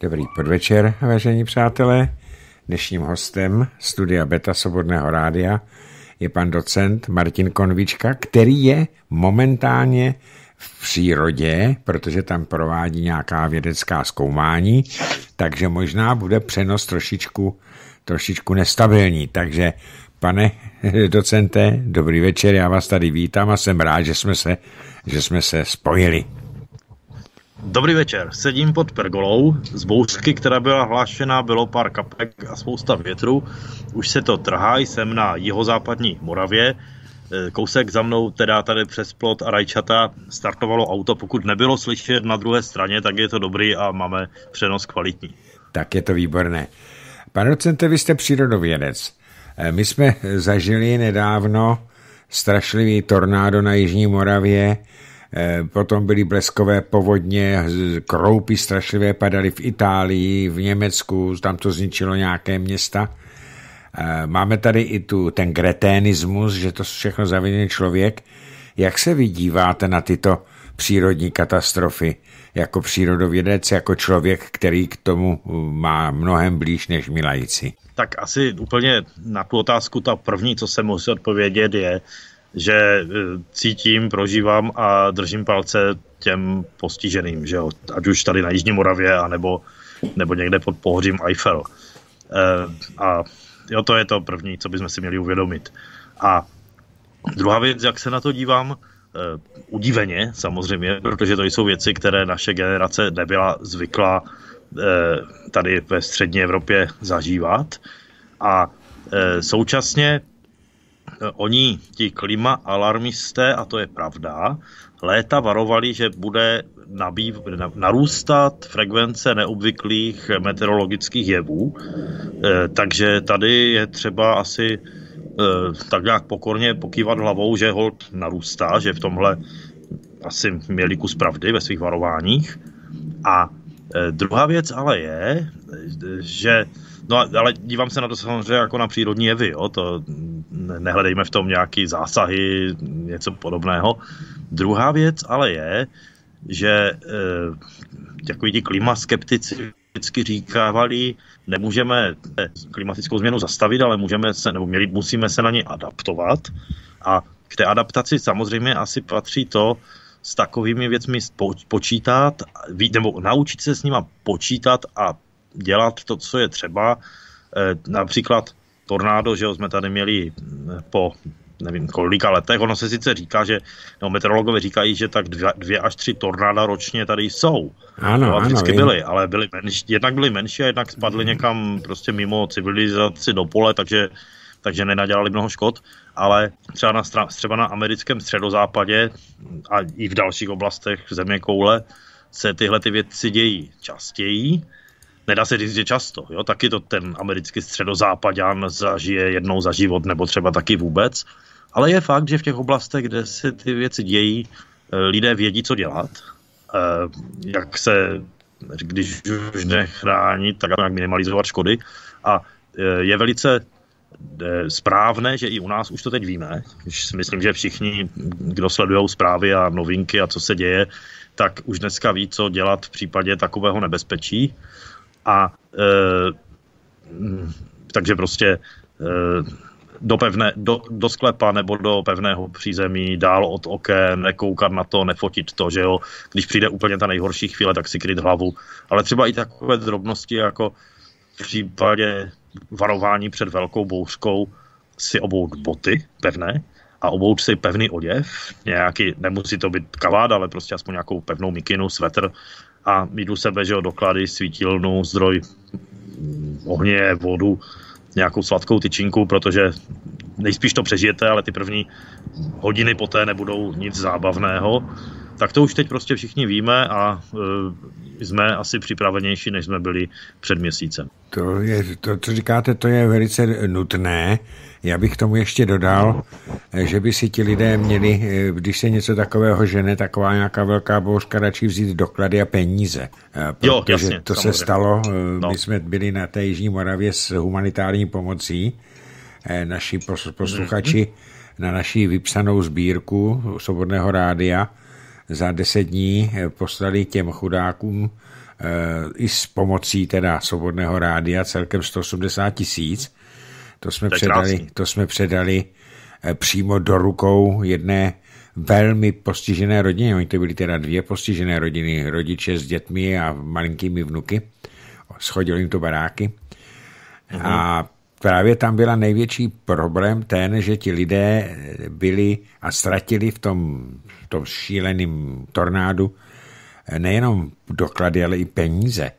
Dobrý podvečer, vážení přátelé. Dnešním hostem studia Beta Svobodného rádia je pan docent Martin Konvička, který je momentálně v přírodě, protože tam provádí nějaká vědecká zkoumání, takže možná bude přenos trošičku, trošičku nestabilní. Takže pane docente, dobrý večer, já vás tady vítám a jsem rád, že jsme se, že jsme se spojili. Dobrý večer, sedím pod pergolou. Z bouřky, která byla hlášena, bylo pár kapek a spousta větru. Už se to trhá, jsem na jihozápadní Moravě. E, kousek za mnou, teda tady přes plot a rajčata, startovalo auto. Pokud nebylo slyšet na druhé straně, tak je to dobrý a máme přenos kvalitní. Tak je to výborné. Pane docente, vy jste přírodovědec. E, my jsme zažili nedávno strašlivý tornádo na Jižní Moravě, potom byly bleskové povodně, kroupy strašlivé padaly v Itálii, v Německu, tam to zničilo nějaké města. Eh, máme tady i tu, ten greténismus, že to všechno zaviněný člověk. Jak se vy díváte na tyto přírodní katastrofy jako přírodovědec, jako člověk, který k tomu uh, má mnohem blíž než milající? Tak asi úplně na tu otázku ta první, co se musí odpovědět, je, že e, cítím, prožívám a držím palce těm postiženým, že jo? ať už tady na Jižní Moravě, anebo, nebo někde pod pohořím Eiffel. E, a jo, to je to první, co bychom si měli uvědomit. A druhá věc, jak se na to dívám, e, udiveně samozřejmě, protože to jsou věci, které naše generace nebyla zvyklá e, tady ve střední Evropě zažívat. A současně oni, ti klima alarmisté, a to je pravda, léta varovali, že bude nabýv, narůstat frekvence neobvyklých meteorologických jevů, eh, takže tady je třeba asi eh, tak nějak pokorně pokývat hlavou, že hold narůstá, že v tomhle asi měli kus pravdy ve svých varováních. A druhá věc ale je, že No ale dívám se na to samozřejmě jako na přírodní jevy, jo? to nehledejme v tom nějaký zásahy, něco podobného. Druhá věc ale je, že e, takový ti klimaskeptici vždycky říkávali, nemůžeme klimatickou změnu zastavit, ale můžeme se, nebo měli, musíme se na ně adaptovat. A k té adaptaci samozřejmě asi patří to, s takovými věcmi počítat, nebo naučit se s nima počítat a dělat to, co je třeba. Eh, například tornádo, že jsme tady měli eh, po nevím kolika letech. Ono se sice říká, že no, meteorologové říkají, že tak dvě, dvě až tři tornáda ročně tady jsou. Ano, no, vždycky ano, byly, ale byly menší, jednak byly menší a jednak spadly někam prostě mimo civilizaci do pole, takže, takže nenadělali mnoho škod. Ale třeba na, třeba na americkém středozápadě a i v dalších oblastech země koule se tyhle ty věci dějí častěji nedá se říct, že často. Jo? Taky to ten americký středozápadán zažije jednou za život, nebo třeba taky vůbec. Ale je fakt, že v těch oblastech, kde se ty věci dějí, eh, lidé vědí, co dělat, eh, jak se, když už nechránit, tak jak minimalizovat škody. A eh, je velice správné, že i u nás už to teď víme. Myslím, že všichni, kdo sledují zprávy a novinky a co se děje, tak už dneska ví, co dělat v případě takového nebezpečí a e, takže prostě e, do, pevné, do, do sklepa nebo do pevného přízemí, dál od oken, nekoukat na to, nefotit to, že jo, když přijde úplně ta nejhorší chvíle, tak si kryt hlavu, ale třeba i takové drobnosti, jako v případě varování před velkou bouřkou si obout boty pevné a obout si pevný oděv, nějaký, nemusí to být kavád, ale prostě aspoň nějakou pevnou mikinu, svetr, a mít u sebe, že jo, doklady, svítilnu, zdroj ohně, vodu, nějakou sladkou tyčinku, protože nejspíš to přežijete, ale ty první hodiny poté nebudou nic zábavného. Tak to už teď prostě všichni víme a e, jsme asi připravenější, než jsme byli před měsícem. To, je, to, co říkáte, to je velice nutné. Já bych tomu ještě dodal, že by si ti lidé měli, e, když se něco takového žene, taková nějaká velká bouřka, radši vzít doklady a peníze. Protože jo, jasně, to samozřejmě. se stalo, no. my jsme byli na té Jižní Moravě s humanitární pomocí, naši posluchači mm-hmm. na naší vypsanou sbírku Svobodného rádia za deset dní poslali těm chudákům i s pomocí teda svobodného rádia celkem 180 tisíc. To jsme, to předali, to jsme předali přímo do rukou jedné velmi postižené rodině. Oni to byly teda dvě postižené rodiny, rodiče s dětmi a malinkými vnuky. Schodili jim to baráky. Uh-huh. A právě tam byla největší problém ten, že ti lidé byli a ztratili v tom, v tom šíleném tornádu nejenom doklady, ale i peníze.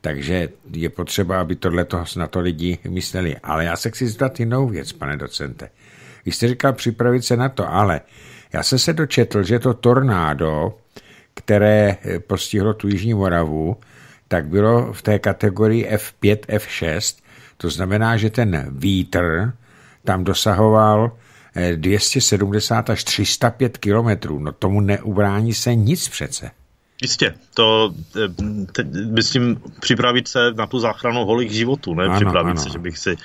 Takže je potřeba, aby tohle na to lidi mysleli. Ale já se chci zdat jinou věc, pane docente. Vy jste říkal připravit se na to, ale já jsem se dočetl, že to tornádo, které postihlo tu Jižní Moravu, tak bylo v té kategorii F5, F6, to znamená, že ten vítr tam dosahoval 270 eh, až 305 kilometrů. No tomu neubrání se nic přece. Jistě, to eh, te, myslím připravit se na tu záchranu holých životů, ne ano, připravit ano. se, že bych si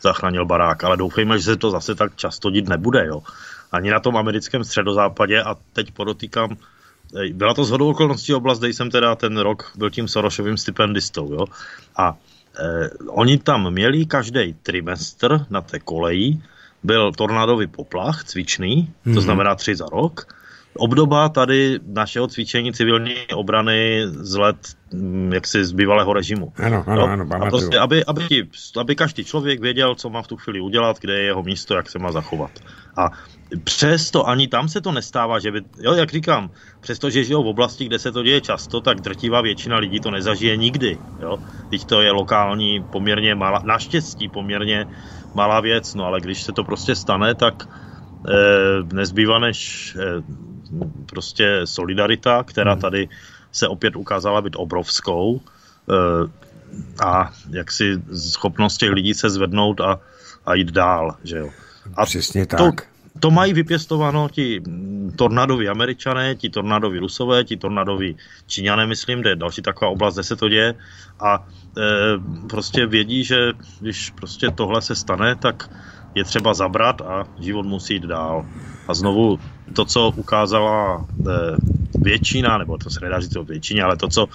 zachránil barák, ale doufejme, že se to zase tak často dít nebude, jo. Ani na tom americkém středozápadě a teď podotýkám, eh, byla to zhodou okolností oblast, kde jsem teda ten rok byl tím Sorosovým stipendistou, jo. A eh, oni tam měli každý trimestr na té koleji, byl tornádový poplach cvičný, mm-hmm. to mhm. znamená tři za rok, obdoba tady našeho cvičení civilní obrany z let mm, jaksi z bývalého režimu. Ano, ano, ano, A prostě, aby, aby, aby každý člověk věděl, co má v tu chvíli udělat, kde je jeho místo, jak se má zachovat. A přesto ani tam se to nestává, že by, jo, jak říkám, přestože žijou v oblasti, kde se to děje často, tak drtivá většina lidí to nezažije nikdy, jo. Teď to je lokální, poměrně malá, naštěstí poměrně malá věc, no ale když se to prostě stane, tak eh, nezbývá než eh, prostě solidarita, která hmm. tady se opět ukázala být obrovskou eh, a jaksi schopnost těch lidí se zvednout a, a jít dál, že jo. A Přesně tak. To, to mají vypěstováno ti tornadoví američané, ti tornadoví rusové, ti tornadoví číňané, myslím, kde je další taková oblast, kde se to děje a e, prostě vědí, že když prostě tohle se stane, tak je třeba zabrat a život musí jít dál. A znovu to, co ukázala e, většina, nebo to se nedá říct o většině, ale to, co,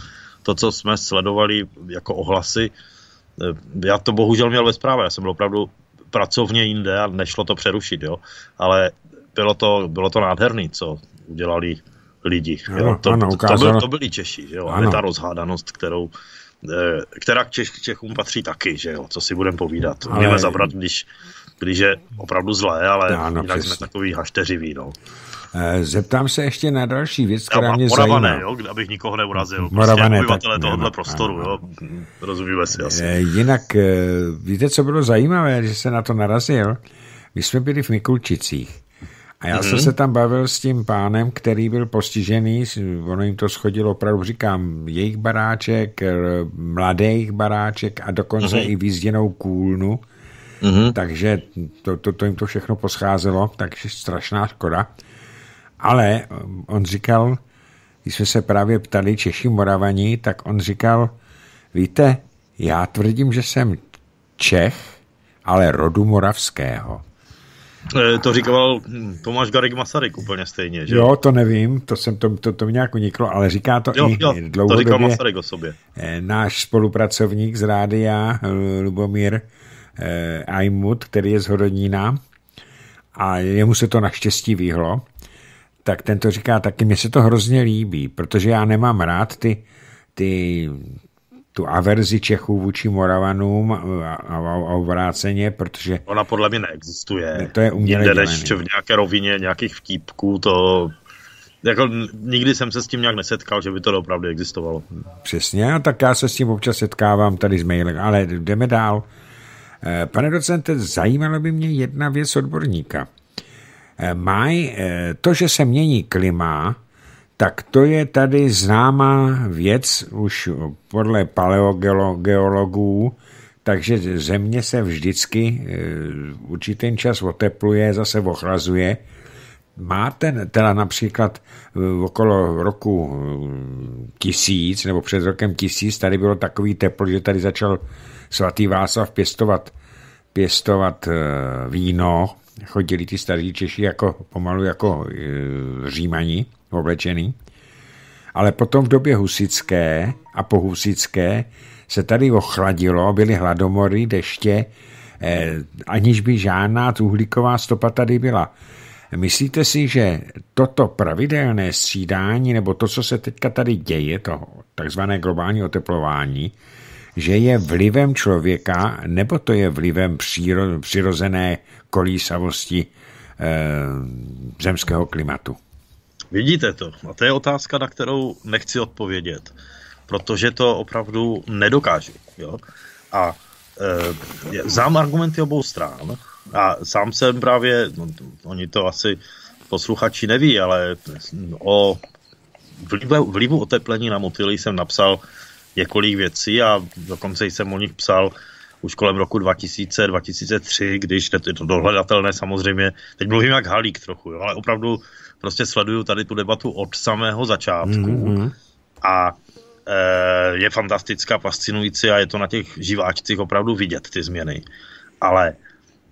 to, co jsme sledovali jako ohlasy, e, já to bohužel měl ve zprávě, já jsem byl opravdu pracovně jinde a nešlo to přerušit, jo. Ale bylo to, bylo to nádherný, co udělali lidi. Ano, jo. To, ano, to, byl, to byli Češi, že jo. A ne ta rozhádanost, kterou, eh, která k Čech, Čechům patří taky, že jo. Co si budeme povídat. Ale... Můžeme zabrat, když, když je opravdu zlé, ale ano, jinak přesně. jsme takový hašteřiví, no. Eh, zeptám se ještě na další věc, která mě Moravané, zajímá. jo, abych nikoho neurazil. Prostě Moravané, obyvatele tohohle prostoru, ano. jo, rozumíme si asi. Eh, jinak, eh, víte, co bylo zajímavé, že se na to narazil? My jsme byli v Mikulčicích. A já mm-hmm. jsem se tam bavil s tím pánem, který byl postižený, ono jim to schodilo opravdu, říkám, jejich baráček, mladých baráček a dokonce mm-hmm. i výzděnou kůlnu. Mm-hmm. Takže to, to, to jim to všechno poscházelo, takže strašná škoda. Ale on říkal, když jsme se právě ptali Češi Moravani, tak on říkal, víte, já tvrdím, že jsem Čech, ale rodu moravského. E, to říkal Tomáš Garik Masaryk úplně stejně, že? Jo, to nevím, to, jsem, to, to, to mě nějak uniklo, ale říká to jo, i jo, dlouhodobě to říkal Masaryk o sobě. E, náš spolupracovník z rádia, Lubomír Aimut, který je z Hodonína a jemu se to naštěstí vyhlo tak ten to říká taky, mně se to hrozně líbí, protože já nemám rád ty, ty tu averzi Čechů vůči Moravanům a, a, a obráceně, protože... Ona podle mě neexistuje. To je umělé než v nějaké rovině nějakých vtípků, to... Jako, nikdy jsem se s tím nějak nesetkal, že by to opravdu existovalo. Přesně, a tak já se s tím občas setkávám tady s mailem, ale jdeme dál. Eh, pane docente, zajímalo by mě jedna věc odborníka. Eh, Maj, eh, to, že se mění klima, tak to je tady známá věc už podle paleogeologů, takže země se vždycky určitý čas otepluje, zase ochlazuje. Máte teda například okolo roku tisíc, nebo před rokem tisíc, tady bylo takový teplo, že tady začal svatý Václav pěstovat, pěstovat víno, chodili ty staří Češi jako, pomalu jako e, římaní, oblečený. ale potom v době husické a po husické se tady ochladilo, byly hladomory, deště, eh, aniž by žádná uhlíková stopa tady byla. Myslíte si, že toto pravidelné střídání, nebo to, co se teďka tady děje, to takzvané globální oteplování, že je vlivem člověka, nebo to je vlivem příro, přirozené kolísavosti eh, zemského klimatu? Vidíte to. A to je otázka, na kterou nechci odpovědět, protože to opravdu nedokážu. Jo? A e, znám argumenty obou stran a sám jsem právě, no, oni to asi posluchači neví, ale o vlivu, vlivu oteplení na motily jsem napsal několik věcí a dokonce jsem o nich psal už kolem roku 2000-2003, když je to dohledatelné samozřejmě, teď mluvím jak halík trochu, jo, ale opravdu prostě sleduju tady tu debatu od samého začátku mm-hmm. a e, je fantastická, fascinující a je to na těch živáčcích opravdu vidět, ty změny. Ale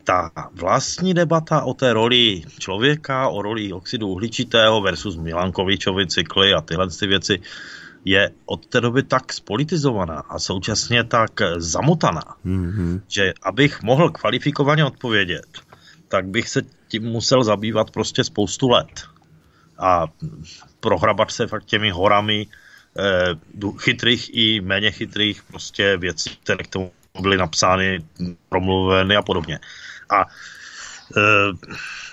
ta vlastní debata o té roli člověka, o roli oxidu uhličitého versus Milankovičovi cykly a tyhle ty věci, je od té doby tak spolitizovaná a současně tak zamotaná, mm-hmm. že abych mohl kvalifikovaně odpovědět, tak bych se tím musel zabývat prostě spoustu let a prohrabat se fakt těmi horami eh, chytrých i méně chytrých prostě věcí, které k tomu byly napsány, promluveny a podobně. A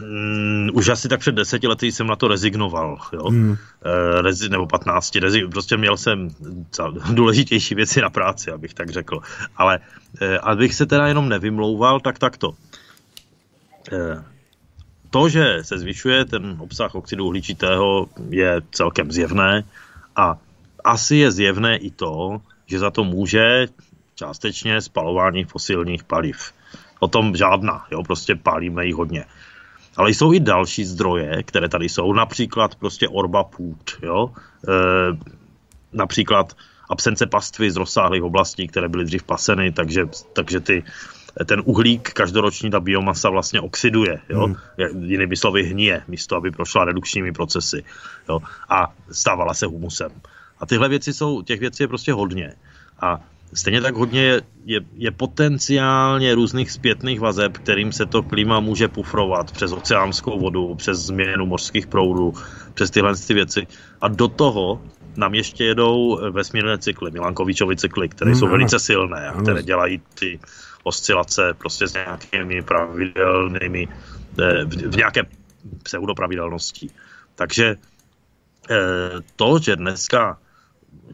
um, už asi tak před deseti lety jsem na to rezignoval, jo? Hmm. Uh, rezi, nebo patnácti, rezi, prostě měl jsem důležitější věci na práci, abych tak řekl. Ale uh, abych se teda jenom nevymlouval, tak takto. Uh, to, že se zvyšuje ten obsah oxidu uhličitého, je celkem zjevné a asi je zjevné i to, že za to může částečně spalování fosilních paliv. O tom žádná, jo, prostě pálíme jich hodně. Ale jsou i další zdroje, které tady jsou, například prostě orba půd, jo, e, například absence pastvy z rozsáhlých oblastí, které byly dřív paseny, takže, takže ty ten uhlík každoroční ta biomasa vlastně oxiduje, jo? Hmm. jinými slovy hníje, místo aby prošla redukčními procesy jo? a stávala se humusem. A tyhle věci jsou, těch věcí je prostě hodně. A stejně tak hodně je, je, je potenciálně různých zpětných vazeb, kterým se to klima může pufrovat přes oceánskou vodu, přes změnu mořských proudů, přes tyhle ty věci. A do toho nám ještě jedou vesmírné cykly, Milankovičovy cykly, které hmm, jsou velice silné a které dělají ty oscilace prostě s nějakými pravidelnými, eh, v nějaké pseudopravidelnosti. Takže eh, to, že dneska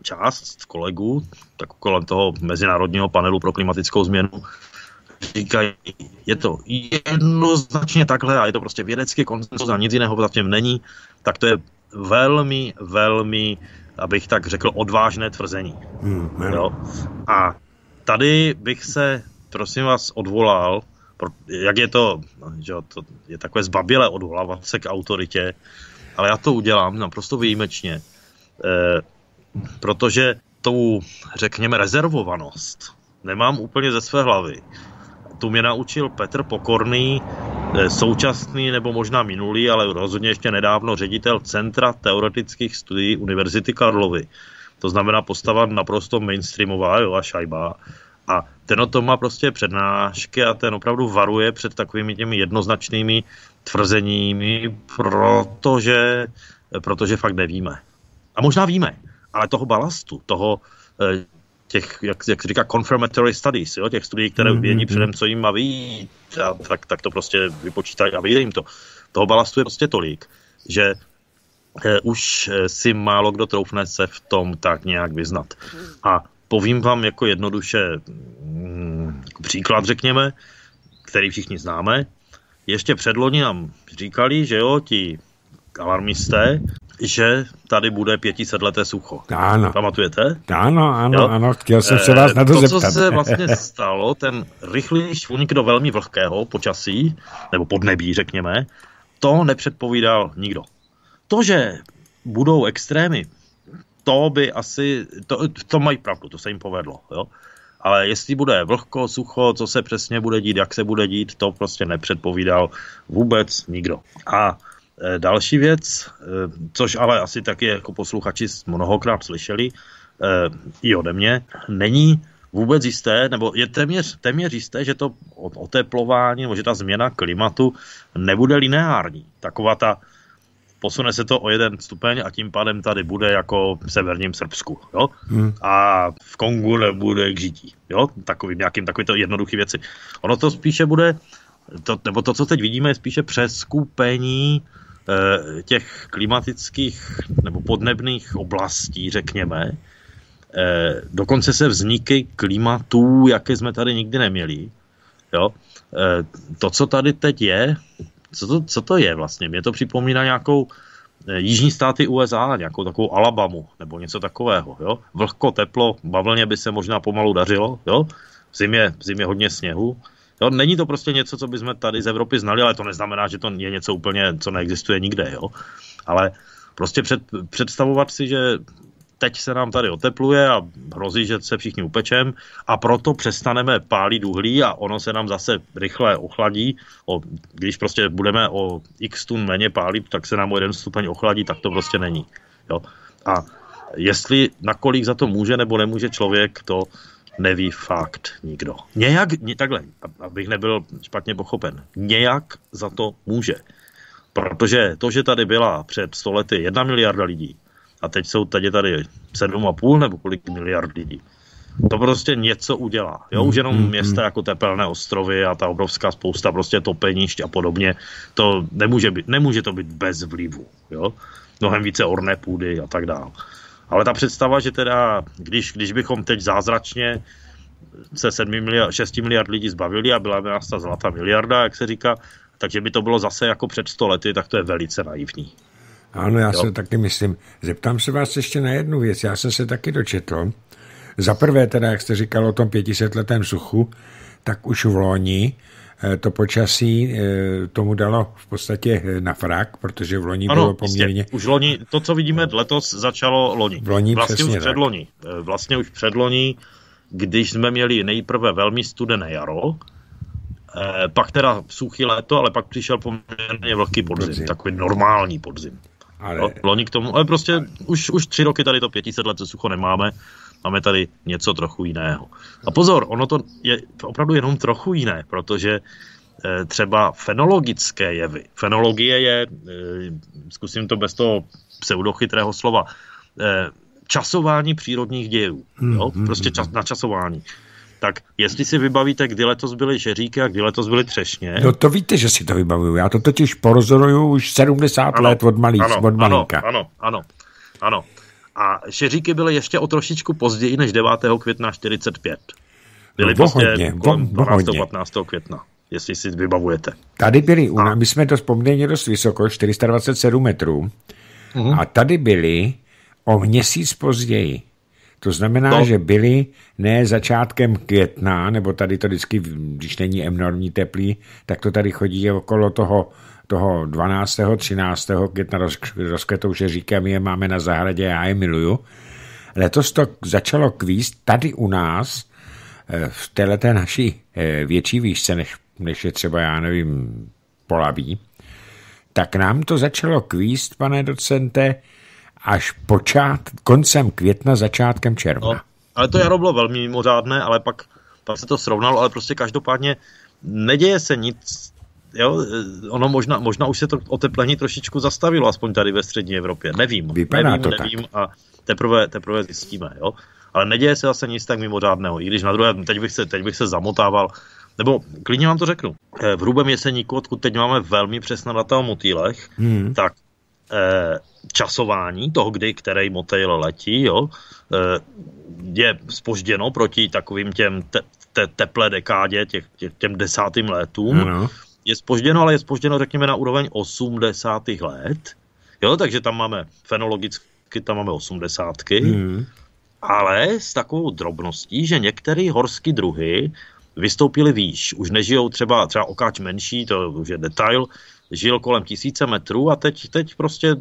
část kolegů, tak kolem toho Mezinárodního panelu pro klimatickou změnu, říkají, je to jednoznačně takhle a je to prostě vědecký konsenzus a nic jiného zatím není, tak to je velmi, velmi, abych tak řekl, odvážné tvrzení. Hmm, jo? A tady bych se prosím vás, odvolal, jak je to, že to je takové zbabilé odvolávat se k autoritě, ale já to udělám naprosto výjimečně, eh, protože tou, řekněme, rezervovanost nemám úplně ze své hlavy. Tu mě naučil Petr Pokorný, eh, současný nebo možná minulý, ale rozhodně ještě nedávno ředitel Centra teoretických studií Univerzity Karlovy. To znamená postava naprosto mainstreamová, jo, a šajba. A ten o tom má prostě přednášky a ten opravdu varuje před takovými těmi jednoznačnými tvrzeními, protože, protože fakt nevíme. A možná víme, ale toho balastu, toho eh, těch, jak, jak se říká, confirmatory studies, jo, těch studií, které mm-hmm. vědí předem, co jim má vyjít, a tak, tak to prostě vypočítají a vyjde jim to. Toho balastu je prostě tolik, že eh, už eh, si málo kdo troufne se v tom tak nějak vyznat. A povím vám jako jednoduše mm, jako příklad, řekněme, který všichni známe. Ještě předloni nám říkali, že jo, ti alarmisté, že tady bude 500 leté sucho. Ano. Pamatujete? Ano, ano, jo? ano, chtěl jsem se vás na to, to zeptat. co se vlastně stalo, ten rychlý švuník do velmi vlhkého počasí, nebo podnebí, řekněme, to nepředpovídal nikdo. To, že budou extrémy to by asi, to, to mají pravdu, to se jim povedlo, jo. Ale jestli bude vlhko, sucho, co se přesně bude dít, jak se bude dít, to prostě nepředpovídal vůbec nikdo. A Eh, další věc, eh, což ale asi taky jako posluchači mnohokrát slyšeli, eh, i ode mě, není vůbec jisté, nebo je téměř, téměř jisté, že to oteplování, nebo že ta změna klimatu nebude lineární. Taková ta, posune se to o jeden stupeň a tím pádem tady bude jako v severním Srbsku. Jo? Hmm. A v Kongu nebude k žití. Jo? Takovým nějakým takový to jednoduchý věci. Ono to spíše bude, to, nebo to, co teď vidíme, je spíše přeskupení Eh, těch klimatických nebo podnebných oblastí, řekněme, eh, dokonce se vzniky klimatů, jaké jsme tady nikdy neměli. Jo? Eh, to, co tady teď je, co to, co to je vlastně? Mě to připomíná nějakou jižní státy USA, nějakou takovou Alabamu nebo něco takového. Jo? Vlhko, teplo, bavlně by se možná pomalu dařilo. Jo? V, zimě, v zimě hodně sněhu. Jo, není to prostě něco, co bychom tady z Evropy znali, ale to neznamená, že to je něco úplně, co neexistuje nikde. Jo? Ale prostě před, představovat si, že teď se nám tady otepluje a hrozí, že se všichni upečem a proto přestaneme pálit uhlí a ono se nám zase rychle ochladí. O, když prostě budeme o x tun méně pálit, tak se nám o jeden stupeň ochladí, tak to prostě není. Jo? A jestli nakolik za to může nebo nemůže člověk, to neví fakt nikdo. Nějak, takhle, abych nebyl špatně pochopen, nějak za to může. Protože to, že tady byla před stolety jedna miliarda lidí a teď jsou tady tady sedm a půl nebo kolik miliard lidí, to prostě něco udělá. Jo? Už jenom mm, města jako tepelné ostrovy a ta obrovská spousta prostě topenišť a podobně, to nemůže, být, nemůže to být bez vlivu. Jo? Mnohem více orné půdy a tak dále. Ale ta představa, že teda, když, když bychom teď zázračně se 7 miliard, 6 miliard lidí zbavili a byla by nás ta zlatá miliarda, jak se říká, takže by to bylo zase jako před 100 lety, tak to je velice naivní. Ano, já jo? se taky myslím. Zeptám se vás ještě na jednu věc. Já jsem se taky dočetl. Za prvé teda, jak jste říkal o tom 500 letém suchu, tak už v loni to počasí eh, tomu dalo v podstatě eh, na frak, protože v loni ano, bylo poměrně... Jistě. Už loni, to, co vidíme letos, začalo loni. V loni vlastně už před loni. Vlastně už před loni, když jsme měli nejprve velmi studené jaro, pak teda suchý léto, ale pak přišel poměrně velký podzim, podzim. takový normální podzim. Ale... Loni k tomu, ale prostě už, už tři roky tady to 500 let sucho nemáme, Máme tady něco trochu jiného. A pozor, ono to je opravdu jenom trochu jiné, protože eh, třeba fenologické jevy. Fenologie je, eh, zkusím to bez toho pseudochytrého slova, eh, časování přírodních dějů. Jo? Hmm, prostě čas, načasování. Tak jestli si vybavíte, kdy letos byly žeříky a kdy letos byly třešně. No to víte, že si to vybavuju. Já to totiž porozoruju už 70 ano, let od, malý, ano, od malinka. Ano, ano, ano. ano. A šeříky byly ještě o trošičku později než 9. května 45. Byly no, prostě hodně, 12. 15. května, jestli si vybavujete. Tady byly, a... my jsme to poměrně dost vysoko, 427 metrů, uh-huh. a tady byly o měsíc později. To znamená, no. že byly ne začátkem května, nebo tady to vždycky, když není enormní teplý, tak to tady chodí okolo toho toho 12. 13. května rozkvetou, že říkám, je máme na zahradě, já je miluju. Letos to začalo kvíst tady u nás, eh, v této naší eh, větší výšce, než, než je třeba, já nevím, Polaví, tak nám to začalo kvíst, pane docente, až počát, koncem května, začátkem června. No, ale to jaro bylo velmi mimořádné, ale pak, pak se to srovnalo, ale prostě každopádně neděje se nic jo, ono možná, možná už se to oteplení trošičku zastavilo, aspoň tady ve střední Evropě. Nevím, Vypadá nevím, to nevím tak. a teprve, teprve zjistíme, jo. Ale neděje se zase nic tak mimořádného, i když na druhé, teď bych se, teď bych se zamotával, nebo klidně vám to řeknu. Eh, v hrubém jeseníku, odkud teď máme velmi přesná data o motýlech, hmm. tak eh, časování toho, kdy který motýl letí, jo, eh, je spožděno proti takovým těm te, te, teplé dekádě, těch, těch, těm desátým letům. Ano je spožděno, ale je spožděno, řekněme, na úroveň 80. let. Jo, takže tam máme fenologicky, tam máme 80. Hmm. Ale s takovou drobností, že některé horské druhy vystoupily výš. Už nežijou třeba, třeba okáč menší, to už je detail, žil kolem tisíce metrů a teď, teď prostě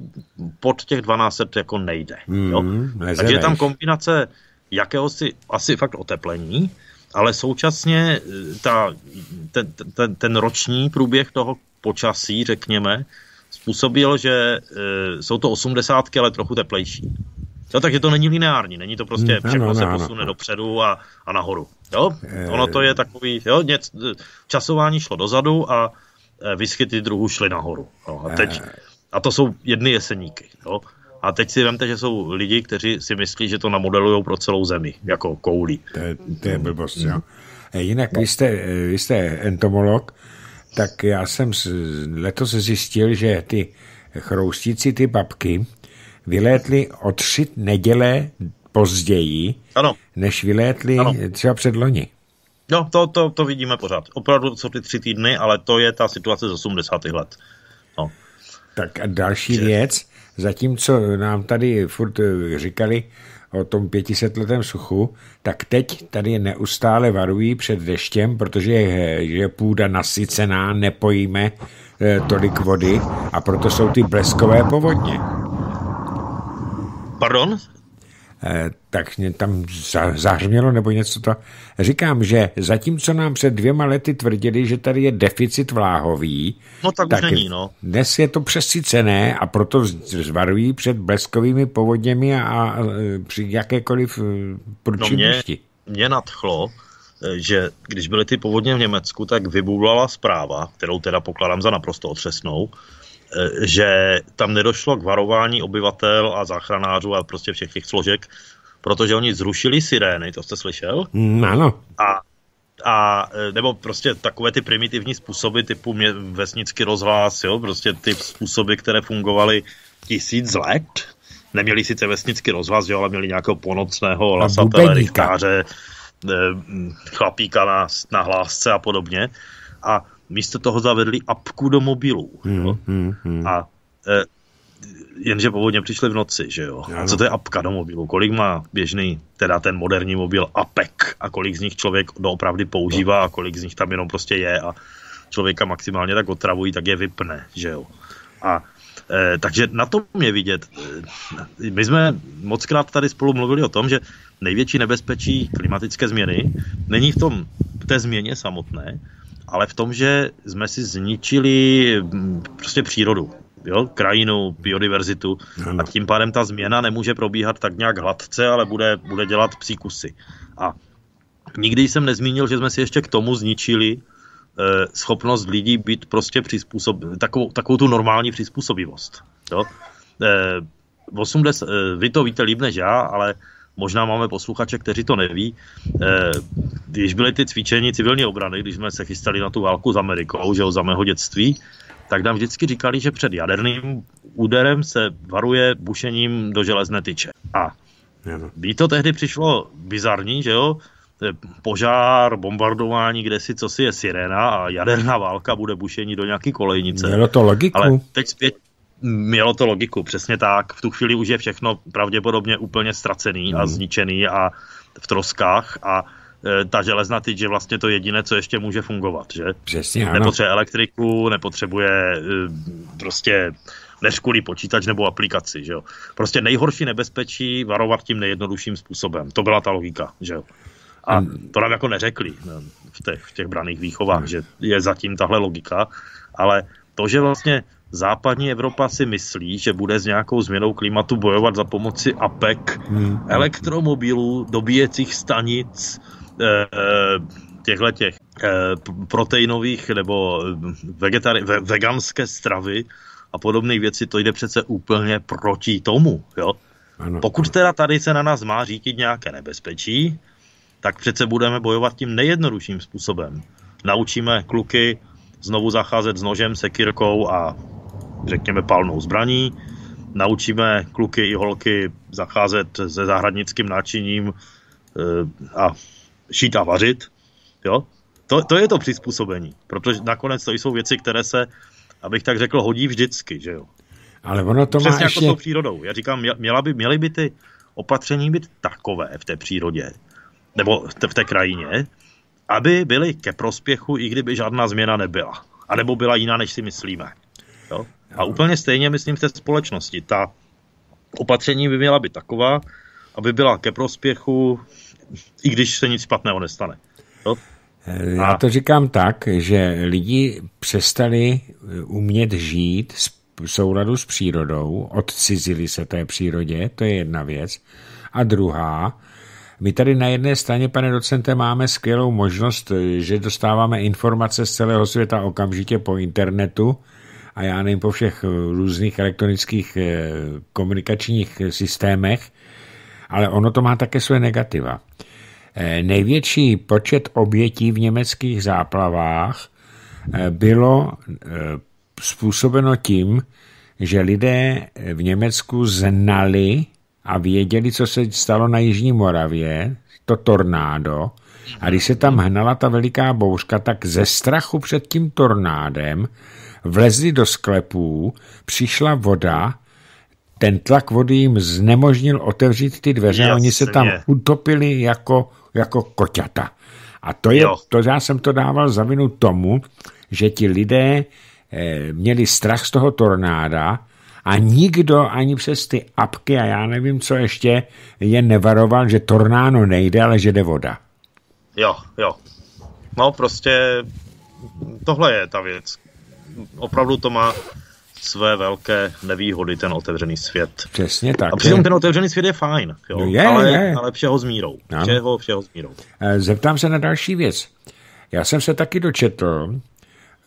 pod těch 12 jako nejde. jo? Hmm, Takže je tam kombinace jakéhosi asi fakt oteplení, ale současně eh, ta, ten, ten, ten roční průběh toho počasí, řekněme, způsobil, že e, jsou to osmdesátky, ale trochu teplejší. No, takže to není lineární, není to prostě hmm, všechno ano, se posune ano. dopředu a, a nahoru. Jo? Ono to je takový, jo, něc, časování šlo dozadu a e, vyskyty druhů šly nahoru. Jo? A, teď, a to jsou jedny jeseníky. Jo? A teď si vemte, že jsou lidi, kteří si myslí, že to namodelují pro celou zemi, jako koulí. To je, to je blbost, jo. Jinak no. vy, jste, vy jste entomolog, tak já jsem letos zjistil, že ty chroustíci, ty babky, vylétly o tři neděle později, ano. než vylétly ano. třeba před loni. No, to, to, to vidíme pořád. Opravdu jsou ty tři týdny, ale to je ta situace z 80. let. No. Tak a další že... věc, zatímco nám tady furt eh, říkali o tom pětisetletém suchu, tak teď tady neustále varují před deštěm, protože je, je půda nasycená, nepojíme e, tolik vody a proto jsou ty bleskové povodně. Pardon? Tak mě tam zahřmělo nebo něco to. Říkám, že zatímco nám před dvěma lety tvrdili, že tady je deficit vláhový, no tak, tak už není, no. dnes je to přesycené a proto zvarují před bleskovými povodněmi a, a při jakékoliv průčinnosti. No mě, mě nadchlo, eh, že když byly ty povodně v Německu, tak vybublala zpráva, kterou teda pokládám za naprosto otřesnou, že tam nedošlo k varování obyvatel a záchranářů a prostě všech těch složek, protože oni zrušili sirény, to jste slyšel? Mm, ano. A, a eh, nebo prostě takové ty primitivní způsoby typu mě, vesnický rozhlas, jo, prostě ty způsoby, které fungovaly tisíc let, neměli sice vesnický rozhlas, jo, ale měli nějakého ponocného hlasatele, rychtáře, eh, chlapíka na, na hlásce a podobně. A místo toho zavedli apku do mobilů. Hmm, hmm, hmm. A e, jenže původně přišli v noci, že jo. A co to je apka do mobilu? Kolik má běžný, teda ten moderní mobil apek a kolik z nich člověk doopravdy používá a kolik z nich tam jenom prostě je a člověka maximálně tak otravují, tak je vypne, že jo. A e, takže na tom je vidět. E, my jsme mockrát tady spolu mluvili o tom, že největší nebezpečí klimatické změny není v tom v té změně samotné, ale v tom, že jsme si zničili prostě přírodu, jo, krajinu, biodiverzitu ano. a tím pádem ta změna nemůže probíhat tak nějak hladce, ale bude, bude dělat příkusy. A nikdy jsem nezmínil, že jsme si ještě k tomu zničili eh, schopnost lidí být prostě přizpůsob, takovou, takovou tu normální přizpůsobivost. Jo? Eh, 80, eh, vy to víte líp než já, ale možná máme posluchače, kteří to neví. Eh, když byly ty cvičení civilní obrany, když jsme se chystali na tu válku s Amerikou, že jo, za mého dětství, tak nám vždycky říkali, že před jaderným úderem se varuje bušením do železné tyče. A by to tehdy přišlo bizarní, že jo, požár, bombardování, kde si co si je sirena a jaderná válka bude bušení do nějaké kolejnice. Mělo to logiku. Ale teď zpět, Mělo to logiku, přesně tak. V tu chvíli už je všechno pravděpodobně úplně ztracený mm. a mhm. zničený a v troskách a ta železná tyč je vlastně to jediné, co ještě může fungovat, že? Přesně, ano. Nepotřebuje elektriku, nepotřebuje e, prostě neškulý počítač nebo aplikaci, že jo? Prostě nejhorší nebezpečí varovat tím nejjednodušším způsobem. To byla ta logika, že jo? A to nám jako neřekli no, v těch, v těch braných výchovách, že je zatím tahle logika, ale to, že vlastně západní Evropa si myslí, že bude s nějakou změnou klimatu bojovat za pomoci APEC, hmm. elektromobilů, dobíjecích stanic, těchto těch eh, proteinových nebo vegetari- ve, veganské stravy a podobné věci, to jde přece úplně proti tomu. Jo? Ano. Pokud teda tady se na nás má řídit nějaké nebezpečí, tak přece budeme bojovat tím nejjednodušším způsobem. Naučíme kluky znovu zacházet s nožem, sekirkou a řekněme palnou zbraní. Naučíme kluky i holky zacházet se zahradnickým náčiním eh, a šít a vařit. Jo? To, to je to přizpůsobení, protože nakonec to jsou věci, které se, abych tak řekl, hodí vždycky. Že jo? Ale ono to Přesně má jako ještě... s tou přírodou. Já říkám, měla by, měly by ty opatření být takové v té přírodě, nebo v té krajině, aby byly ke prospěchu, i kdyby žádná změna nebyla. A nebo byla jiná, než si myslíme. Jo? A úplně stejně myslím v té společnosti. Ta opatření by měla být taková, aby byla ke prospěchu, i když se nic špatného nestane. Jo? Já to říkám tak, že lidi přestali umět žít souladu s přírodou, odcizili se té přírodě, to je jedna věc. A druhá, my tady na jedné straně, pane docente, máme skvělou možnost, že dostáváme informace z celého světa okamžitě po internetu a já nevím po všech různých elektronických eh, komunikačních systémech, ale ono to má také své negativa. Eh, největší počet obětí v německých záplavách eh, bylo způsobeno tím, že lidé v Německu znali a věděli, co se stalo na Jižní Moravě, to tornádo, a když se tam hnala ta veliká bouřka, tak ze strachu před tím tornádem vlezli do sklepů, přišla voda, ten tlak vody jim znemožnil otevřít ty dveře Jasně. oni se tam utopili jako, jako koťata. A to, je, to já jsem to dával za vinu tomu, že ti lidé eh, měli strach z toho tornáda a nikdo ani přes ty apky a já nevím, co ještě je nevaroval, že tornáno nejde, ale že jde voda. Jo, jo. No prostě tohle je ta věc. Opravdu to má své velké nevýhody, ten otevřený svět. Přesně tak. A přitom ten otevřený svět je fajn, jo? No je, ale, je. ale všeho s mírou. Všeho, všeho s mírou. Eh, zeptám se na další věc. Já jsem se taky dočetl,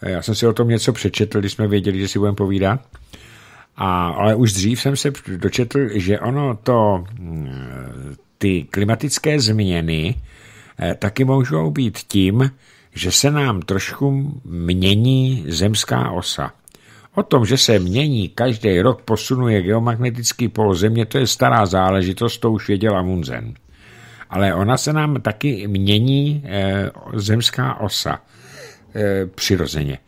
eh, já jsem si o tom něco přečetl, když jsme věděli, že si budeme povídat, a, ale už dřív jsem se dočetl, že ono to, mm, ty klimatické změny eh, taky můžou být tím, že se nám trošku mění zemská osa. O tom, že se mění, každý rok posunuje geomagnetický pol Země, to je stará záležitost, to už věděl Amundsen. Ale ona se nám taky mění e, zemská osa e, přirozeně.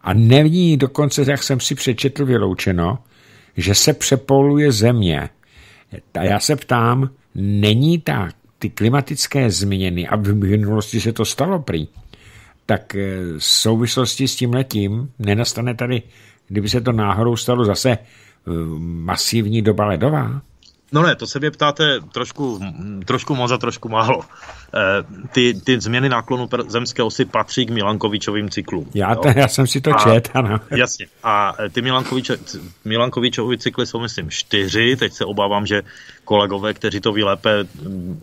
A není dokonce, jak jsem si přečetl, vyloučeno, že se přepoluje země. A já se ptám, není tak ty klimatické změny, a v minulosti se to stalo prý, tak v eh, souvislosti s tím letím nenastane tady, kdyby se to náhodou stalo zase eh, masivní doba ledová? No ne, to se mě ptáte trošku, trošku moc a trošku málo. E, ty, ty změny náklonu zemské osy patří k Milankovičovým cyklům. Já, to, já jsem si to a, čet, ano. Jasně. A e, ty Milankoviče, Milankovičovy cykly jsou, myslím, čtyři. Teď se obávám, že kolegové, kteří to vylépe,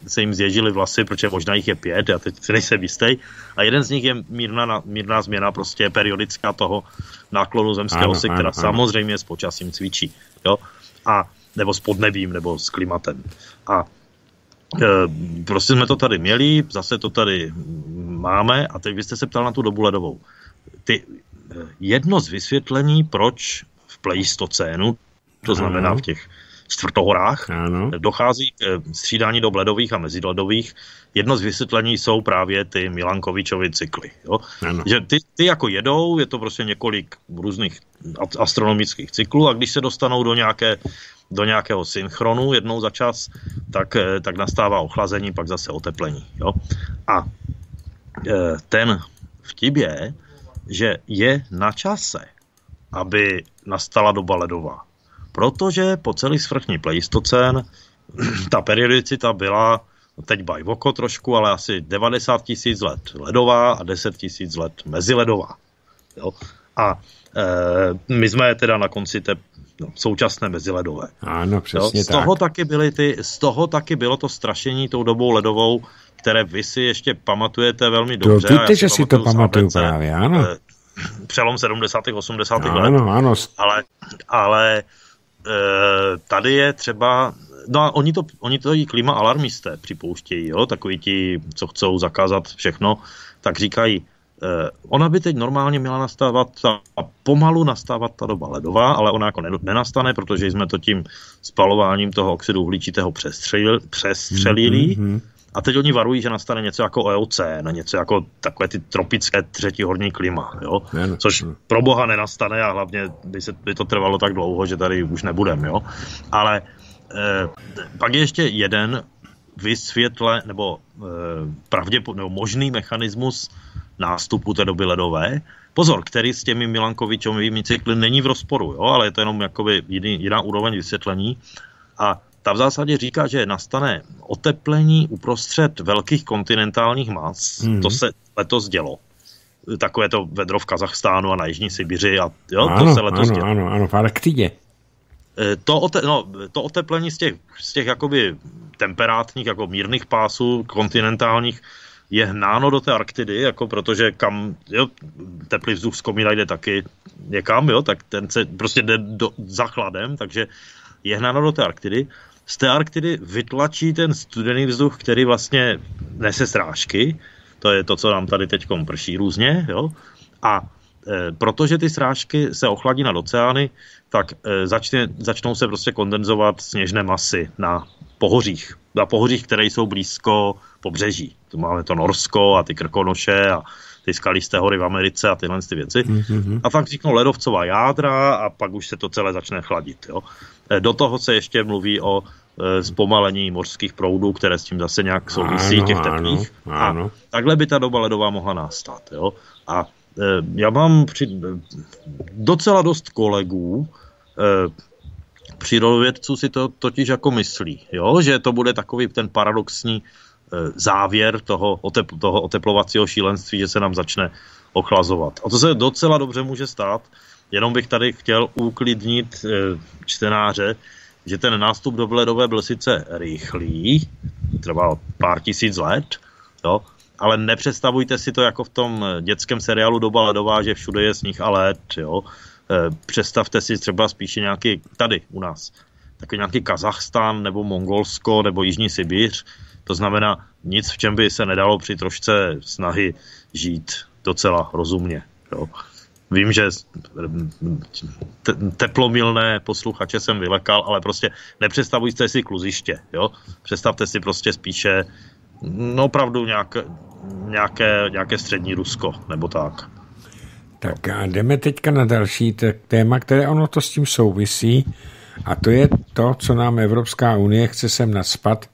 se jim zježili vlasy, protože možná jich je pět, já teď si nejsem jistý. A jeden z nich je mírná, mírná změna, prostě periodická toho náklonu zemské ano, osy, která ano, samozřejmě s počasím cvičí. Jo? A nebo s podnebím, nebo s klimatem. A e, prostě jsme to tady měli, zase to tady máme a teď byste se ptal na tu dobu ledovou. Ty, e, jedno z vysvětlení, proč v pleistocénu, to znamená v těch čtvrtohorách, ano. dochází k e, střídání do ledových a meziledových. Jedno z vysvětlení jsou právě ty Milankovičovy cykly. Jo? Že ty, ty jako jedou, je to prostě několik různých astronomických cyklů a když se dostanou do nějaké do nějakého synchronu jednou za čas, tak, eh, tak nastává ochlazení, pak zase oteplení. Jo? A eh, ten vtip je, že je na čase, aby nastala doba ledová. Protože po celý svrchní pleistocén ta periodicita byla teď bajvoko trošku, ale asi 90 tisíc let ledová a 10 tisíc let meziledová. Jo? A e, my jsme teda na konci té no, současné meziledové. Ano, přesně jo? Z toho tak. taky byly ty, z toho taky bylo to strašení tou dobou ledovou, které vy si ještě pamatujete velmi dobře. To víte, že si to pamatuju právě, ano. Eh, přelom 70. 80. Ano, let. ano. Ale, ale eh, tady je třeba No a oni to, oni to i klima alarmisté připouštějí, jo? takový ti, co chcou zakázat všechno, tak říkají, Eh, ona by teď normálně měla nastávat ta, pomalu nastávat ta doba ledová, ale ona jako nenastane, protože jsme to tím spalováním toho oxidu uhličitého přestřelili, přestřelili mm-hmm. a teď oni varují, že nastane něco jako na něco jako takové ty tropické třetí horní klima, jo? což pro boha nenastane a hlavně by, se, by to trvalo tak dlouho, že tady už nebudem, jo? ale eh, pak je ještě jeden vysvětle, nebo eh, pravděpodobně, nebo možný mechanismus nástupu té doby ledové. Pozor, který s těmi Milankovičovými cykly není v rozporu, jo, ale je to jenom jakoby jiný, jiná úroveň vysvětlení. A ta v zásadě říká, že nastane oteplení uprostřed velkých kontinentálních mas. Mm. To se letos dělo. takové to vedro v Kazachstánu a na Jižní Sibiři a jo, ano, to se letos ano, ano, ano, v Arktidě. Eh, to, ote, no, to oteplení z těch, z těch jakoby temperátních, jako mírných pásů, kontinentálních, je hnáno do té Arktidy, jako protože kam, jo, teplý vzduch z komína jde taky někam, jo, tak ten se prostě jde do, za chladem, takže je hnáno do té Arktidy. Z té Arktidy vytlačí ten studený vzduch, který vlastně nese srážky, to je to, co nám tady teď prší různě, jo, a e, protože ty srážky se ochladí nad oceány, tak e, začne, začnou se prostě kondenzovat sněžné masy na pohořích. Na pohořích, které jsou blízko pobřeží. Tu máme to Norsko a ty Krkonoše a ty skalisté hory v Americe a tyhle ty věci. Mm-hmm. A pak vzniknou ledovcová jádra a pak už se to celé začne chladit. Jo. E, do toho se ještě mluví o e, zpomalení mořských proudů, které s tím zase nějak souvisí, Ano, těch teplých. ano, ano. A takhle by ta doba ledová mohla nastat. Jo. A e, já mám při, docela dost kolegů, přírodovědců si to totiž jako myslí, jo? že to bude takový ten paradoxní závěr toho, otep, toho oteplovacího šílenství, že se nám začne ochlazovat. A to se docela dobře může stát, jenom bych tady chtěl uklidnit čtenáře, že ten nástup do ledové byl sice rychlý, trval pár tisíc let, jo, ale nepředstavujte si to jako v tom dětském seriálu Doba ledová, že všude je sníh a led, jo. Představte si třeba spíše nějaký, tady u nás, takový nějaký Kazachstán nebo Mongolsko nebo Jižní Sibíř, to znamená nic, v čem by se nedalo při trošce snahy žít docela rozumně. Jo. Vím, že te- teplomilné posluchače jsem vylekal, ale prostě nepředstavujte si kluziště. Jo? Představte si prostě spíše no opravdu nějaké, nějaké, nějaké střední Rusko, nebo tak. Tak a jdeme teďka na další téma, které ono to s tím souvisí, a to je to, co nám Evropská unie chce sem naspat,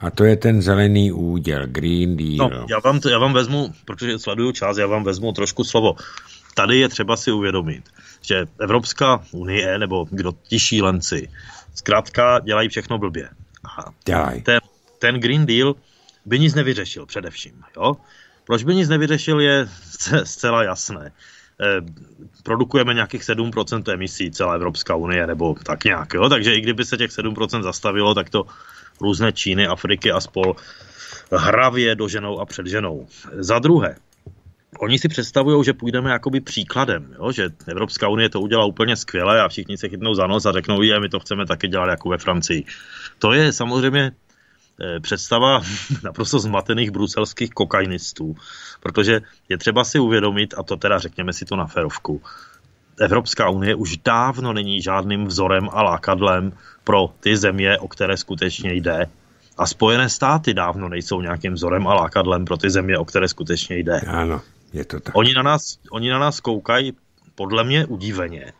a to je ten zelený úděl, Green Deal. No, já vám, to, já vám vezmu, protože sleduju čas, já vám vezmu trošku slovo. Tady je třeba si uvědomit, že Evropská unie, nebo kdo ti šílenci, zkrátka dělají všechno blbě. A Dělaj. ten, ten Green Deal by nic nevyřešil především. Jo? Proč by nic nevyřešil je zcela jasné. E, produkujeme nějakých 7% emisí celá Evropská unie, nebo tak nějak. Jo? Takže i kdyby se těch 7% zastavilo, tak to různé Číny, Afriky a spol hravě doženou a předženou. Za druhé, Oni si představují, že půjdeme jakoby příkladem, jo? že Evropská unie to udělá úplně skvěle a všichni se chytnou za nos a řeknou, že my to chceme taky dělat jako ve Francii. To je samozřejmě představa naprosto zmatených bruselských kokainistů, protože je třeba si uvědomit, a to teda řekněme si to na ferovku, Evropská unie už dávno není žádným vzorem a lákadlem pro ty země, o které skutečně jde. A Spojené státy dávno nejsou nějakým vzorem a lákadlem pro ty země, o které skutečně jde. Ano, je to tak. Oni na nás, oni na nás koukají podle mě udíveně,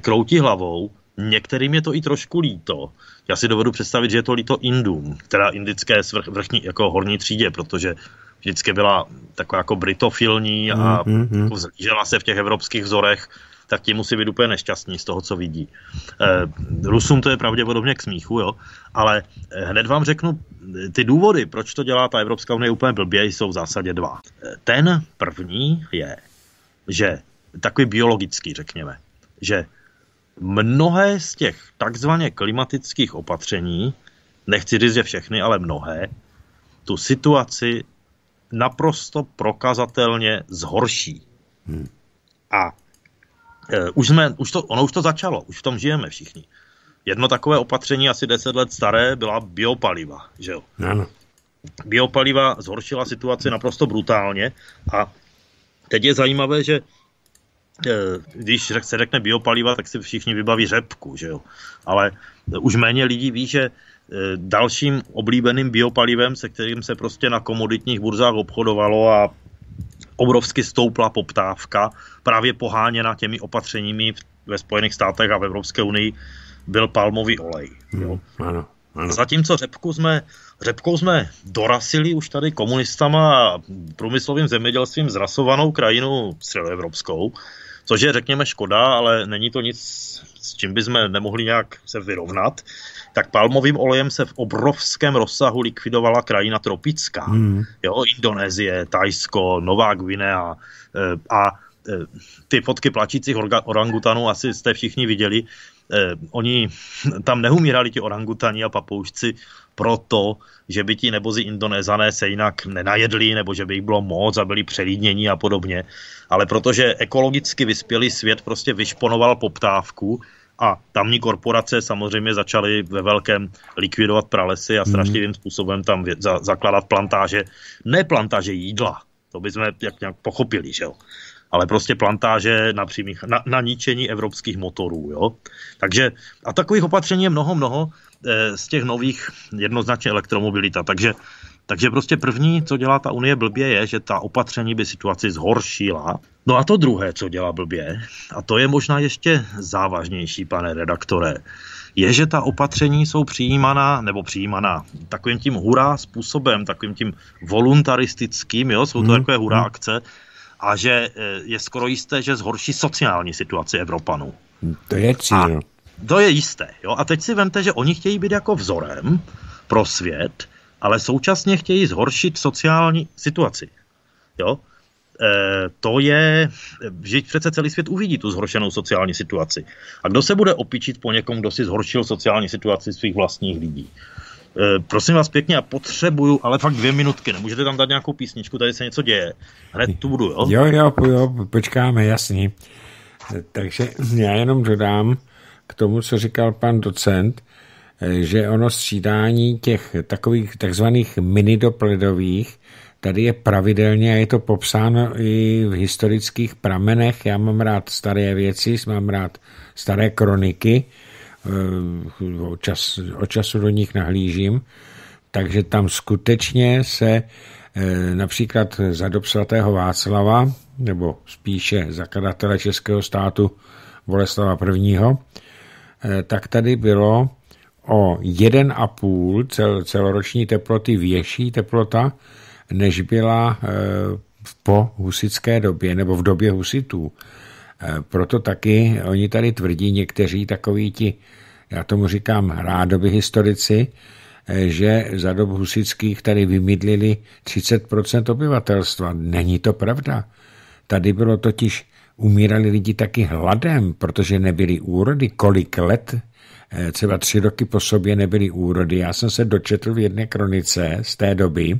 kroutí hlavou, některým je to i trošku líto. Já si dovedu představit, že je to líto Indům, teda indické svrch, vrchní, jako horní třídě, protože vždycky byla taková jako britofilní a mm-hmm. jako zlížela se v těch evropských vzorech, tak ti musí být úplně nešťastní z toho, co vidí. Eh, Rusům to je pravděpodobně k smíchu, jo, ale hned vám řeknu, ty důvody, proč to dělá ta Evropská unie úplně blbě, jsou v zásadě dva. Ten první je, že takový biologický, řekněme, že mnohé z těch takzvaně klimatických opatření, nechci říct, že všechny, ale mnohé, tu situaci naprosto prokazatelně zhorší. Hmm. A e, už, jsme, už to, ono už to začalo, už v tom žijeme všichni. Jedno takové opatření, asi 10 let staré, byla biopaliva. Že jo? Ano. Biopaliva zhoršila situaci naprosto brutálně a teď je zajímavé, že když se řekne biopaliva, tak si všichni vybaví řepku, že jo. Ale už méně lidí ví, že dalším oblíbeným biopalivem, se kterým se prostě na komoditních burzách obchodovalo a obrovsky stoupla poptávka, právě poháněna těmi opatřeními ve Spojených státech a v Evropské unii, byl palmový olej. Jo. Hmm, ano, ano. Zatímco řepku jsme, řepkou jsme dorasili už tady komunistama a průmyslovým zemědělstvím zrasovanou krajinu středoevropskou, což je, řekněme, škoda, ale není to nic, s čím bychom nemohli nějak se vyrovnat, tak palmovým olejem se v obrovském rozsahu likvidovala krajina tropická. Hmm. Jo, Indonésie, Tajsko, Nová Guinea eh, a eh, ty fotky plačících orangutanů asi jste všichni viděli. Eh, oni tam neumírali ti orangutani a papoušci proto, že by ti nebozi indonézané se jinak nenajedli, nebo že by jich bylo moc a byli přelídnění a podobně, ale protože ekologicky vyspělý svět prostě vyšponoval poptávku a tamní korporace samozřejmě začaly ve velkém likvidovat pralesy a mhm. strašlivým způsobem tam za, zakládat plantáže, ne plantáže jídla, to bychom jak nějak pochopili, že jo? ale prostě plantáže na, přímých, na, na ničení evropských motorů. Jo? Takže a takových opatření je mnoho, mnoho z těch nových jednoznačně elektromobilita. Takže, takže prostě první, co dělá ta Unie blbě, je, že ta opatření by situaci zhoršila. No a to druhé, co dělá blbě, a to je možná ještě závažnější, pane redaktore, je, že ta opatření jsou přijímaná, nebo přijímaná takovým tím hurá způsobem, takovým tím voluntaristickým, jo, jsou to hmm. takové hurá hmm. akce, a že e, je skoro jisté, že zhorší sociální situaci Evropanů. To je cíl. A to je jisté. Jo? A teď si vemte, že oni chtějí být jako vzorem pro svět, ale současně chtějí zhoršit sociální situaci. Jo? E, to je, že přece celý svět uvidí tu zhoršenou sociální situaci. A kdo se bude opičit po někom, kdo si zhoršil sociální situaci svých vlastních lidí? E, prosím vás pěkně, já potřebuju, ale fakt dvě minutky, nemůžete tam dát nějakou písničku, tady se něco děje. Hned tu budu, jo? Jo, jo, jo, počkáme, jasný. Takže já jenom dodám k tomu, co říkal pan docent, že ono střídání těch takových takzvaných minidopledových tady je pravidelně a je to popsáno i v historických pramenech. Já mám rád staré věci, mám rád staré kroniky, Eh, o, čas, o času do nich nahlížím, takže tam skutečně se eh, například za dob svatého Václava, nebo spíše zakladatele Českého státu Boleslava I., eh, tak tady bylo o 1,5 cel, celoroční teploty větší teplota, než byla po husické době nebo v době husitů. Proto taky oni tady tvrdí někteří takoví ti, já tomu říkám rádoby historici, že za dob husických tady vymydlili 30% obyvatelstva. Není to pravda. Tady bylo totiž, umírali lidi taky hladem, protože nebyly úrody. Kolik let, eh, třeba tři roky po sobě nebyly úrody. Já jsem se dočetl v jedné kronice z té doby,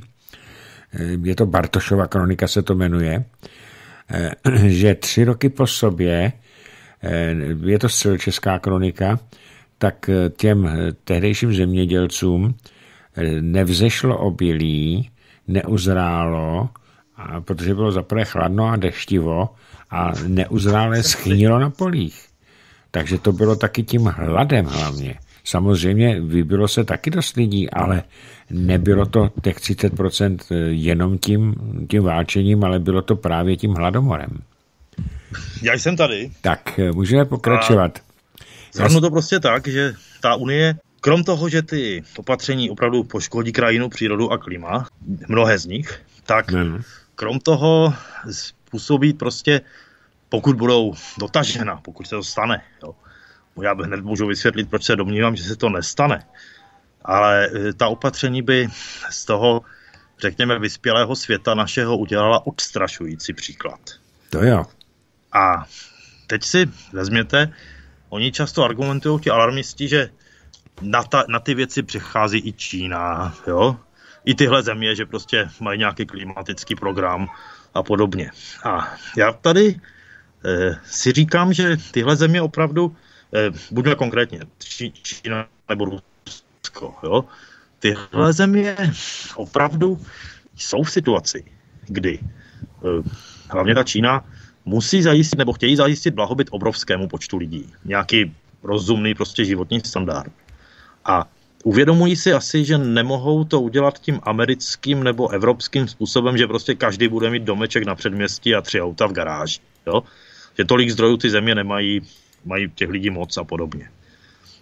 eh, je to Bartošova kronika se to jmenuje, Eh, že tři roky po sobě, je to česká kronika, tak těm tehdejším zemědělcům nevzešlo obilí, neuzrálo, protože bylo zaprvé chladno a deštivo a neuzrále schnilo na polích. Takže to bylo taky tím hladem hlavně. Samozřejmě vybilo se taky dost lidí, ale nebylo to těch 30% jenom tím, tím válčením, ale bylo to právě tím hladomorem. Já jsem tady. Tak, můžeme pokračovat. Zhrnu to prostě tak, že ta Unie, krom toho, že ty opatření opravdu poškodí krajinu, přírodu a klima, mnohé z nich, tak ne. Krom toho způsobí prostě, pokud budou dotažena, pokud se to stane, jo, já hned můžu vysvětlit, proč se domnívám, že se to nestane. Ale e, ta opatření by z toho, řekněme, vyspělého světa našeho udělala odstrašující příklad. To jo. A teď si vezměte, oni často argumentují ti alarmisti, že na, ta, na ty věci přichází i Čína, jo? I tyhle země, že prostě mají nějaký klimatický program a podobně. A já tady e, si říkám, že tyhle země opravdu Eh, buďme konkrétně, Čína nebo Rusko, jo, tyhle země opravdu jsou v situaci, kdy eh, hlavně ta Čína musí zajistit nebo chtějí zajistit blahobyt obrovskému počtu lidí. Nějaký rozumný prostě životní standard. A uvědomují si asi, že nemohou to udělat tím americkým nebo evropským způsobem, že prostě každý bude mít domeček na předměstí a tři auta v garáži. Jo? Že tolik zdrojů ty země nemají mají těch lidí moc a podobně.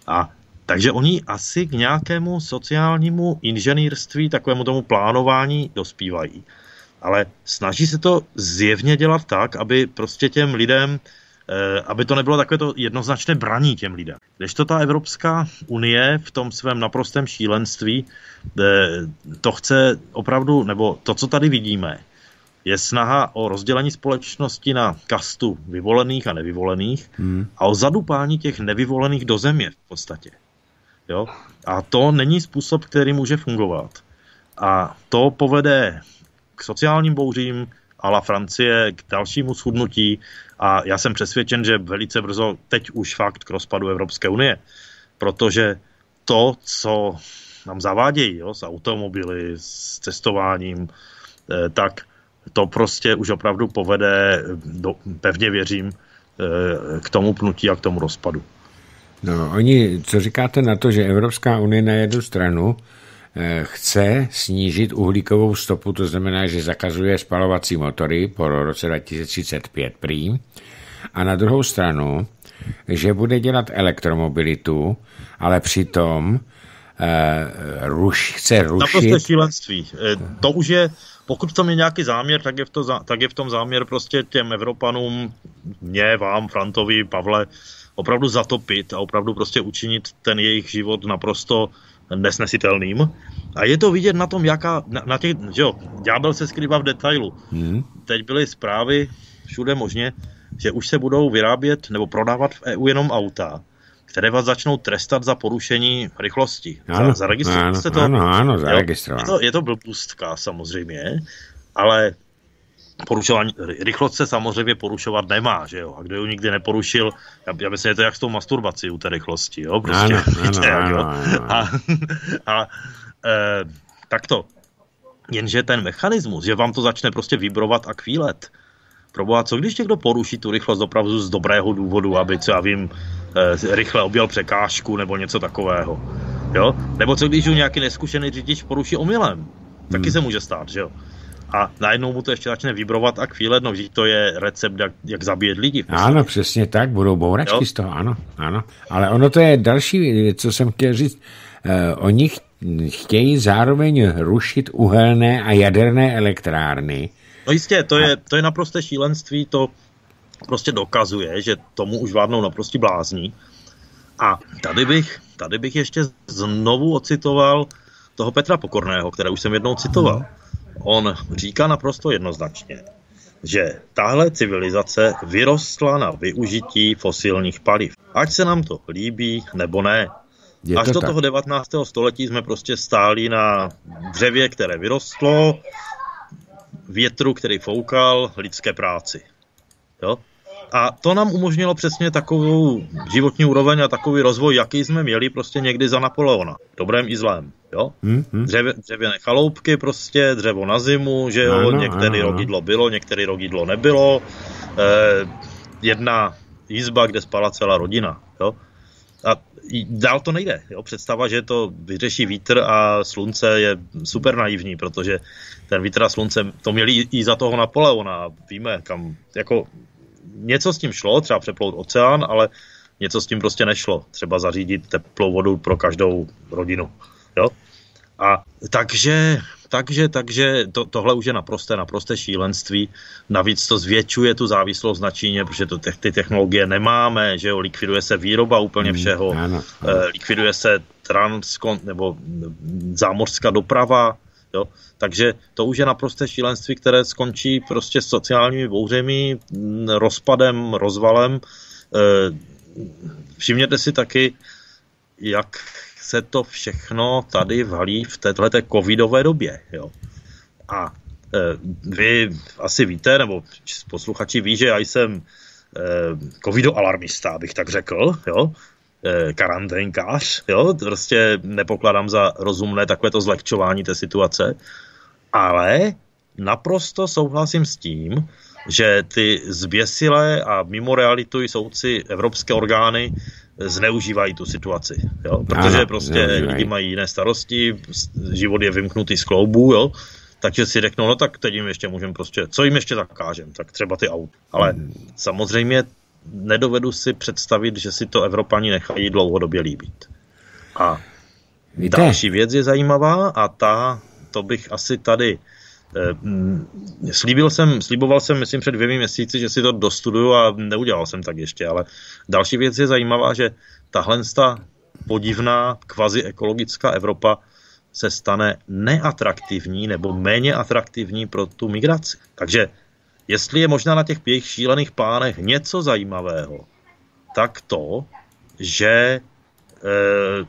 A takže oni asi k nějakému sociálnímu inženýrství, takovému tomu plánování dospívají. Ale snaží se to zjevně dělat tak, aby prostě těm lidem aby to nebylo takové to jednoznačné braní těm lidem. Když to ta Evropská unie v tom svém naprostém šílenství eh, to chce opravdu, nebo to, co tady vidíme, je snaha o rozdělení společnosti na kastu vyvolených a nevyvolených hmm. a o zadupání těch nevyvolených do země v podstatě. Jo? A to není způsob, který může fungovat. A to povede k sociálním bouřím, a la Francie k dalšímu schudnutí a já jsem přesvědčen, že velice brzo teď už fakt k rozpadu Evropské unie, protože to, co nám zavádějí jo, s automobily, s cestováním, eh, tak to prostě už opravdu povede, do, pevně věřím, eh, k tomu pnutí a k tomu rozpadu. No, oni, co říkáte na to, že Evropská unie na jednu stranu Eh, chce snížit uhlíkovou stopu, to znamená, že zakazuje spalovací motory po roce 2035 prý, a na druhou stranu, že bude dělat elektromobilitu, ale přitom uh, ruš, chce rušit... Naprosto šílenství. Eh, to už je, pokud to je nějaký záměr, tak je, v to, tak je v tom záměr prostě těm Evropanům, mě, vám, Frantovi, Pavle, opravdu zatopit a opravdu prostě učinit ten jejich život naprosto nesnesitelným. A je to vidět na tom, jaká, na, na těch, že jo, ďábel se skrývá v detailu. Hmm. Teď byly zprávy všude možně, že už se budou vyrábět nebo prodávat v EU jenom auta, které vás začnou trestat za porušení rychlosti. Ano, za, ano, se to? Ano, ano, zaregistrovat. Je to, je to blbůstka samozřejmě, ale porušování, rychlost se samozřejmě porušovat nemá, že jo, a kdo ji nikdy neporušil, já, já myslím, že to je jak s tou masturbací u té rychlosti, jo, prostě, ano, víte, ano, jo? Ano, a, a e, takto, jenže ten mechanismus, že vám to začne prostě vibrovat a kvílet, proboha, co když někdo poruší tu rychlost opravdu z dobrého důvodu, aby, co já vím, e, rychle objel překážku nebo něco takového, jo, nebo co když už nějaký neskušený řidič poruší omylem, taky hmm. se může stát, že jo a najednou mu to ještě začne vibrovat a chvíle, no, to je recept, jak, jak zabíjet lidi. Ano, přesně tak, budou bouračky jo? z toho, ano, ano. Ale ono to je další, co jsem chtěl říct, uh, oni chtějí zároveň rušit uhelné a jaderné elektrárny. No jistě, to je, to je naprosté šílenství, to prostě dokazuje, že tomu už vládnou naprosto blázní. A tady bych, tady bych ještě znovu ocitoval toho Petra Pokorného, které už jsem jednou citoval. Hmm on říká naprosto jednoznačně, že tahle civilizace vyrostla na využití fosilních paliv. Ať se nám to líbí nebo ne. Je Až to do tak. toho 19. století jsme prostě stáli na dřevě, které vyrostlo, větru, který foukal, lidské práci. Jo? A to nám umožnilo přesně takovou životní úroveň a takový rozvoj, jaký jsme měli prostě někdy za Napoleona. Dobrém i zlém. Jo? Hmm, hmm. Dřevě, dřevěné chaloupky prostě, dřevo na zimu, že jo, ano, některý ano, rok jídlo bylo, některý rok nebylo. Eh, jedna jízba, kde spala celá rodina. Jo? A dál to nejde. Jo? Představa, že to vyřeší vítr a slunce je super naivní, protože ten vítr a slunce to měli i za toho Napoleona. Víme, kam, jako něco s tím šlo, třeba přeplout oceán, ale něco s tím prostě nešlo. Třeba zařídit teplou vodu pro každou rodinu. Jo? A takže, takže, takže to, tohle už je naprosté, naprosté šílenství. Navíc to zvětšuje tu závislost na Číně, protože to, ty technologie nemáme, že jo, likviduje se výroba úplně mm, všeho, mm, ano, ano. Eh, likviduje se transkont nebo zámořská doprava, jo. Takže to už je naprosté šílenství, které skončí prostě s sociálními bouřemi, mm, rozpadem, rozvalem. Eh, všimněte si taky, jak se to všechno tady valí v této covidové době. Jo. A e, vy asi víte, nebo posluchači ví, že já jsem e, covidoalarmista, abych tak řekl, jo, e, karanténkář, jo, prostě nepokladám za rozumné takovéto zlehčování té situace, ale naprosto souhlasím s tím, že ty zběsilé a mimo realitu soudci evropské orgány zneužívají tu situaci. Jo? Protože ano, prostě zneužívají. lidi mají jiné starosti, život je vymknutý z kloubu, jo? takže si řeknou, no tak teď jim ještě můžeme prostě, co jim ještě zakážem, tak třeba ty aut. Ale hmm. samozřejmě nedovedu si představit, že si to Evropani nechají dlouhodobě líbit. A Víte? další věc je zajímavá a ta, to bych asi tady mm, slíbil jsem, slíboval jsem, myslím, před dvěmi měsíci, že si to dostuduju a neudělal jsem tak ještě, ale další věc je zajímavá, že tahle podivná kvazi ekologická Evropa se stane neatraktivní nebo méně atraktivní pro tu migraci. Takže jestli je možná na těch jejich šílených plánech něco zajímavého, tak to, že eh,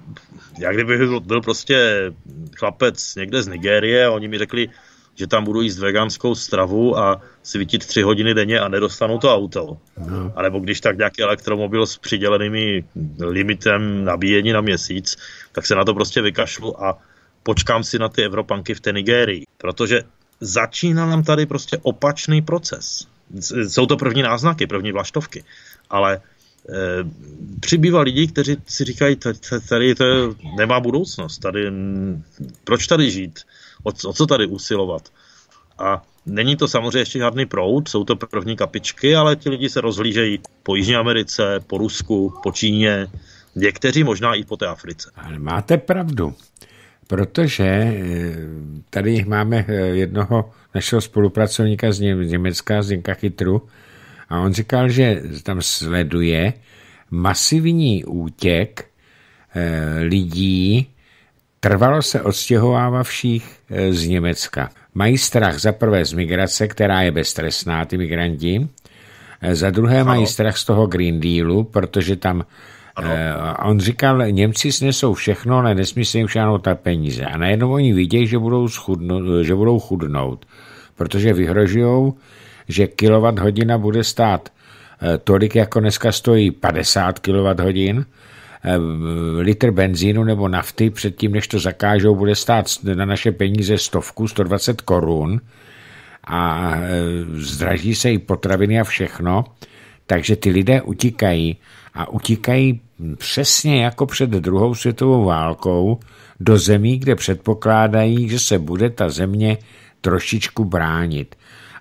jak kdyby byl prostě chlapec někde z Nigérie a oni mi řekli, že tam budu jíst veganskou stravu a svítit tři hodiny denně a nedostanou to auto. No. A nebo když tak nějaký elektromobil s přidělenými limitem nabíjení na měsíc, tak se na to prostě vykašlu a počkám si na ty Evropanky v té Nigérii. Protože začíná nám tady prostě opačný proces. Jsou to první náznaky, první vlaštovky, ale e, přibývá lidí, kteří si říkají, tady to nemá budoucnost, tady, proč tady žít, o, o co tady usilovat. A není to samozřejmě ještě žádný proud, jsou to první kapičky, ale ti lidi se rozhlížejí po Jižní Americe, po Rusku, po Číně, někteří možná i po té Africe. Ale máte pravdu protože eh, tady máme eh, jednoho našeho spolupracovníka z Německa, z Němka Chytru, a on říkal, že tam sleduje masivní útěk eh, lidí, trvalo se odstěhovávavších z Německa. Mají strach za prvé z migrace, která je beztrestná, ty migranti, za druhé mají strach z toho Green Dealu, protože tam ano. Uh, on říkal, Němci snesou všechno, ale nesmí se jim žádnou ta peníze. A najednou oni vidějí, že budou, schudno, že budou chudnout, protože vyhrožují, že kilowatt hodina bude stát uh, tolik, jako dneska stojí 50 kWh, uh, litr benzínu nebo nafty předtím, než to zakážou, bude stát na naše peníze stovku, 120 korun a zdraží se i potraviny a všechno, takže ty lidé utíkají a utíkají přesně jako před druhou světovou válkou do zemí, kde předpokládají, že se bude ta země trošičku bránit.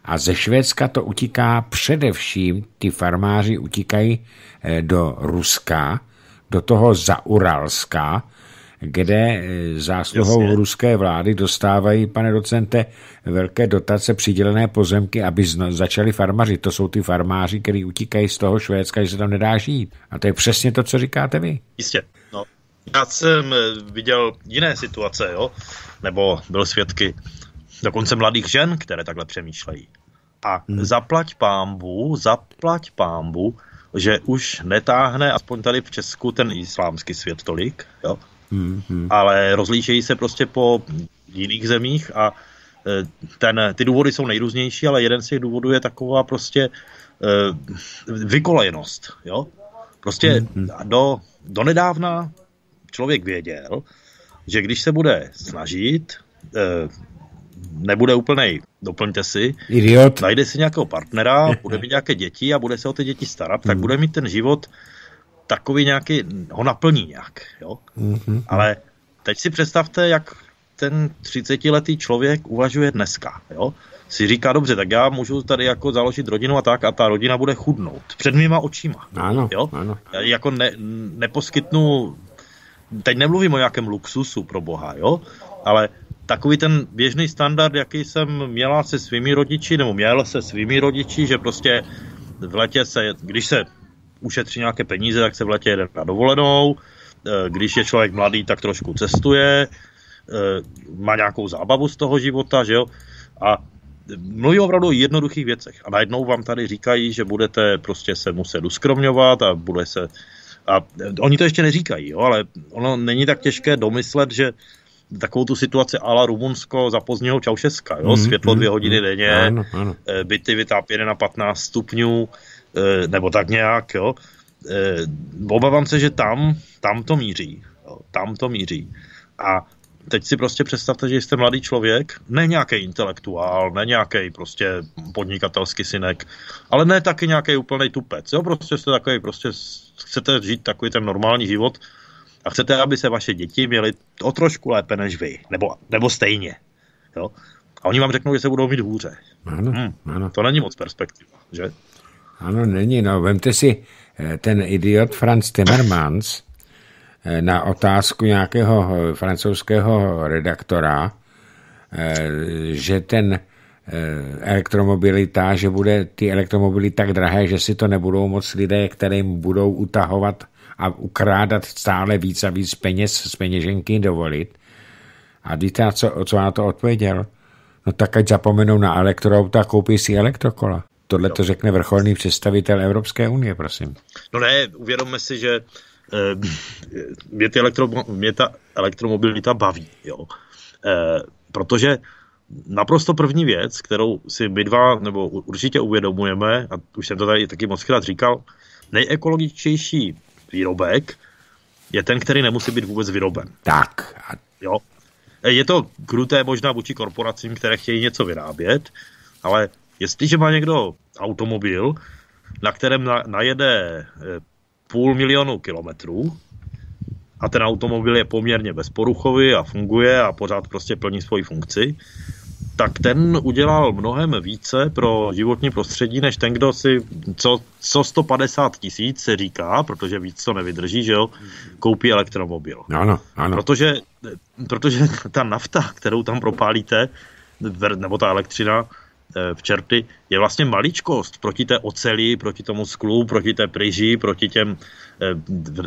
A ze Švédska to utíká především, ty farmáři utíkají eh, do Ruska, do toho Zauralska, kde eh, zásluhou Jasně. ruské vlády dostávají, pane docente, velké dotace přidělené pozemky, aby začali farmaři. To jsou ty farmáři, kteří utíkají z toho Švédska, že se tam nedá žít. A to je přesně to, co říkáte vy. Jistě. No. Já jsem eh, viděl jiné situace, jo? nebo byl svědky dokonce mladých žen, které takhle přemýšlejí. A hmm. zaplať pámbu, zaplať pámbu, že už netáhne, aspoň tady v Česku, ten islámský svět tolik, jo? Hmm. ale rozlíšejí se prostě po jiných zemích a e, ten, ty důvody jsou nejrůznější, ale jeden z těch důvodů je taková prostě uh, vykolejenost. Jo? Prostě hmm. do, do nedávna člověk věděl, že když se bude snažit, uh, nebude úplnej, doplňte si, Idiot. najde si nějakého partnera, bude mít nějaké děti a bude se o ty děti starat, tak hmm. bude mít ten život takový nějaký, ho naplní nějak, jo. Mm-hmm. Ale teď si představte, jak ten 30-letý člověk uvažuje dneska, jo. Si říká, dobře, tak já můžu tady jako založit rodinu a tak a ta rodina bude chudnout. Před mýma očima. Ano, jo? ano. Já jako ne, neposkytnu, teď nemluvím o nějakém luxusu pro boha, jo, ale takový ten běžný standard, jaký jsem měla se svými rodiči, nebo měl se svými rodiči, že prostě v letě se, když se ušetří nějaké peníze, tak se v letě jede na dovolenou, eh, když je člověk mladý, tak trošku cestuje, eh, má nějakou zábavu z toho života, že jo, a mluví opravdu o jednoduchých věcech. A najednou vám tady říkají, že budete prostě se muset uskromňovat a bude se... A oni to ještě neříkají, jo, ale ono není tak těžké domyslet, že takovou tu situaci ala Rumunsko za pozdního Čaušeska, jo? Mm, světlo dvě mm, hodiny mm, denně, ano, ano. Eh, byty vytápěné na 15 stupňů, nebo tak nějak, jo. Eh, obávám se, že tam, tam to míří. Jo, tam to míří. A teď si prostě představte, že jste mladý člověk, ne nějaký intelektuál, ne nějaký prostě podnikatelský synek, ale ne taky nějaký úplný tupec, jo, prostě jste takový, prostě chcete žít takový ten normální život a chcete, aby se vaše děti měly o trošku lépe než vy, nebo, nebo stejně, jo. A oni vám řeknou, že se budou mít hůře. Ano, hmm, ano. To není moc perspektiva, že? Ano, není. No, vemte si eh, ten idiot Franz Timmermans eh, na otázku nějakého eh, francouzského redaktora, že ten elektromobilita, že bude ty elektromobily tak drahé, že si to nebudou moc lidé, kterým budou utahovat a ukrádat stále víc a víc peněz z peněženky dovolit. A víte, co, co na to odpověděl? No tak ať zapomenou na elektroauta koupí si elektrokola. Tohle to řekne vrcholný představitel Evropské unie, prosím. No ne, uvědomme si, že eh, mě, ty elektro, mě ta elektromobilita baví, jo. Eh, protože naprosto první věc, kterou si my dva, nebo určitě uvědomujeme, a už jsem to tady taky moc krát říkal, nejekologičtější výrobek je ten, který nemusí být vůbec vyroben. Tak. Jo. Je to kruté možná vůči korporacím, které chtějí něco vyrábět, ale jestliže má někdo automobil, na kterém na, najede eh, půl milionu kilometrů a ten automobil je poměrně bezporuchový a funguje a pořád prostě plní svoji funkci, tak ten udělal mnohem více pro životní prostředí, než ten, kdo si, co, co 150 tisíc se říká, protože víc to nevydrží, že jo, koupí elektromobil. Ano, ano. Protože, protože ta nafta, kterou tam propálíte, nebo ta elektřina v čerty, je vlastně maličkost proti té oceli, proti tomu sklu, proti té pryži, proti těm eh,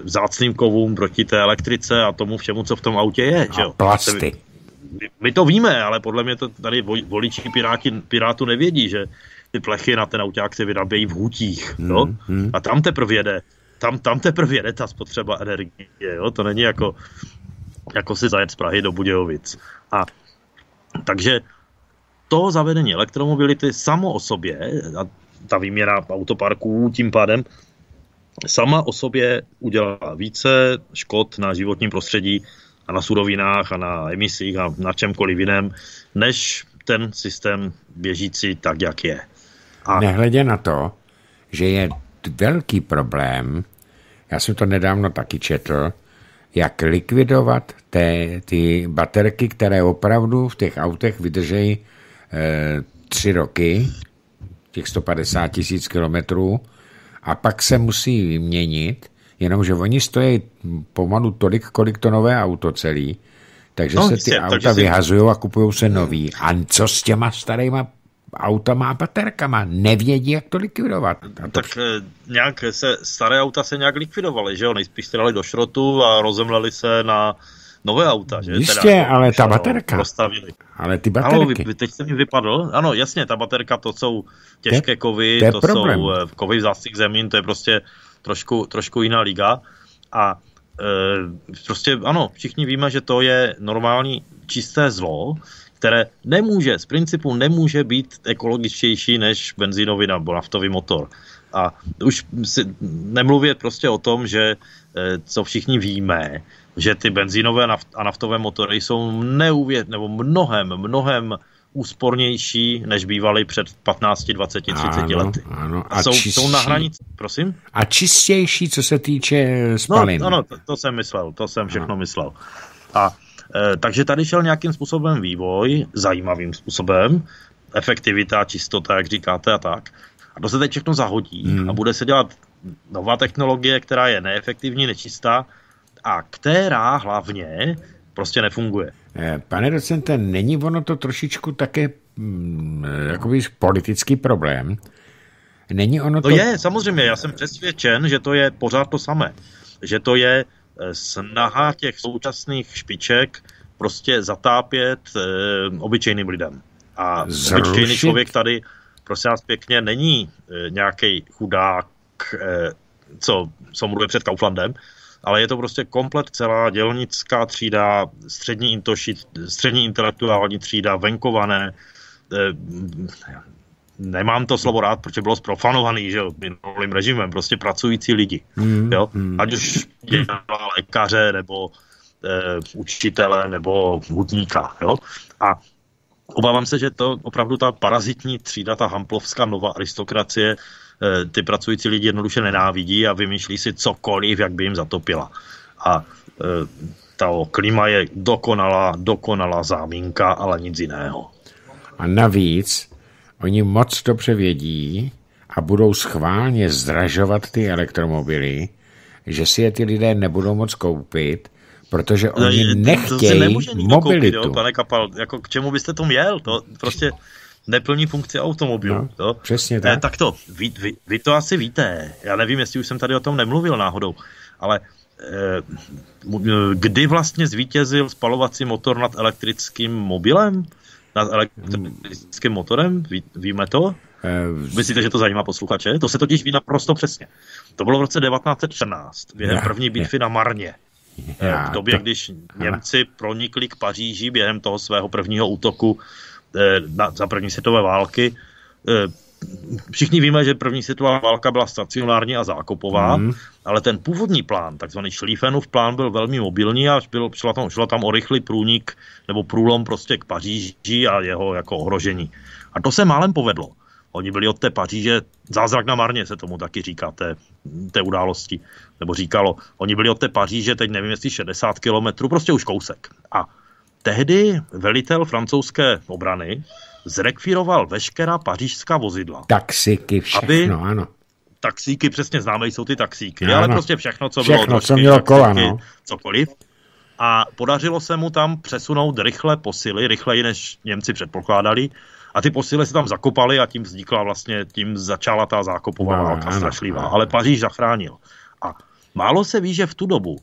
vzácným kovům, proti té elektrice a tomu všemu, co v tom autě je. A že jo? plasty my to víme, ale podle mě to tady voliči piráti, pirátu nevědí, že ty plechy na ten auták se vyrábějí v hutích. Hmm, jo? Hmm. A tam teprve jede, tam, tam teprve jede ta spotřeba energie. Jo? To není jako, jako si zajet z Prahy do Budějovic. A takže to zavedení elektromobility samo o sobě, a ta výměna autoparků tím pádem, sama o sobě udělá více škod na životním prostředí, a na surovinách a na emisích a na čemkoliv jiném, než ten systém běžící tak, jak je. A... Nehledě na to, že je velký problém, já jsem to nedávno taky četl, jak likvidovat té, ty baterky, které opravdu v těch autech vydržejí tři roky, těch 150 tisíc kilometrů, a pak se musí vyměnit jenomže oni stojí pomalu tolik, kolik to nové auto celý, takže no, se ty jistě, auta vyhazují a kupují se nový. A co s těma starýma autama a baterkama? Nevědí, jak to likvidovat. A to... Tak eh, nějak se, staré auta se nějak likvidovaly, že jo? Nejspíš se dali do šrotu a rozemleli se na nové auta, že? Jistě, teda, ale ta baterka. Rozstavili. Ale ty baterky. Ano, teď jsem mi vypadl. Ano, jasně, ta baterka, to jsou těžké kovy, to, to jsou eh, kovy v zácích zemín, to je prostě trošku, trošku jiná liga. A e, prostě ano, všichni víme, že to je normální čisté zlo, které nemůže, z principu nemůže být ekologičtější než benzínový nebo naftový motor. A už si nemluvě prostě o tom, že co všichni víme, že ty benzínové a naftové motory jsou neuvět, nebo mnohem, mnohem úspornější, než bývaly před 15, 20, 30 ano, lety. Ano. A, a jsou, čistší, jsou na hranici, prosím? A čistější, co se týče spalin. No, ano, to, to jsem myslel, to jsem všechno ano. myslel. A e, takže tady šel nějakým způsobem vývoj, zajímavým způsobem, efektivita, čistota, jak říkáte a tak. A to se teď všechno zahodí hmm. a bude se dělat nová technologie, která je neefektivní, nečistá a která hlavně prostě nefunguje. Eh, pane docente, není ono to trošičku také mm, jakoby politický problém? Není ono to... to je, samozřejmě, já jsem přesvědčen, že to je pořád to samé. Že to je eh, snaha těch současných špiček prostě zatápět e, obyčejným lidem. A Zrušit. obyčejný člověk tady, prosím vás pěkně, není e, nějaký chudák, co, co mluvuje před Kauflandem, ale je to prostě komplet celá dělnická třída, střední, intoši, střední intelektuální třída, venkované, eh, nemám to slovo rád, protože bylo zprofanovaný, že jo, minulým režimem, prostě pracující lidi, mm, jo, mm. ať už je lékaře, nebo e, učitele, nebo hudníka, jo, a obávám se, že to opravdu ta parazitní třída, ta hamplovská nová aristokracie Eh, ty pracující lidi jednoduše nenávidí a vymýšlí si cokoliv, jak by jim zatopila. A eh, to klima je dokonalá, dokonalá záminka, ale nic jiného. A navíc oni moc dobře vědí a budou schválně zdražovat ty elektromobily, že si je ty lidé nebudou moc koupit, Protože oni no, nechtějí mobilitu. Koupit, jo, pane Kapal, jako k čemu byste to měl? To prostě neplní funkci automobilu. No, to. Přesně eh, tak. Eh, tak to, vy, vy, vy to asi víte. Já nevím, jestli už jsem tady o tom nemluvil náhodou, ale eh, kdy vlastně zvítězil spalovací motor nad elektrickým mobilem? Nad elektrickým motorem? Ví, víme to? Eh, Myslíte, že to zajímá posluchače? To se totiž ví naprosto přesně. To bylo v roce 1914, během první bitvy na Marně. V době, to... když Němci pronikli k Paříži během toho svého prvního útoku za první světové války. Eh, všichni víme, že první světová válka byla stacionární a zákopová, mm. ale ten původní plán, takzvaný Schlieffenův plán, byl velmi mobilní a byl, šlo, tam, šlo tam o rychlý průnik nebo průlom prostě k Paříži a jeho jako ohrožení. A to se málem povedlo. Oni byli od té Paříže, zázrak na Marně se tomu taky říká, té, té události, nebo říkalo, oni byli od té Paříže, teď nevím, jestli 60 kilometrů, prostě už kousek. A Tehdy velitel francouzské obrany zrekvíroval veškerá pařížská vozidla. Taxíky, všechno, aby, ano. Taxíky, přesně známe, jsou ty taxíky, ano. ale prostě všechno, co všechno, bylo co mělo kola, no. cokoliv. A podařilo se mu tam přesunout rychle posily, rychleji než Němci předpokládali. A ty posily se tam zakopaly a tím vznikla vlastně, tím začala ta zákopová no, válka strašlivá. Ale Paříž zachránil. A málo se ví, že v tu dobu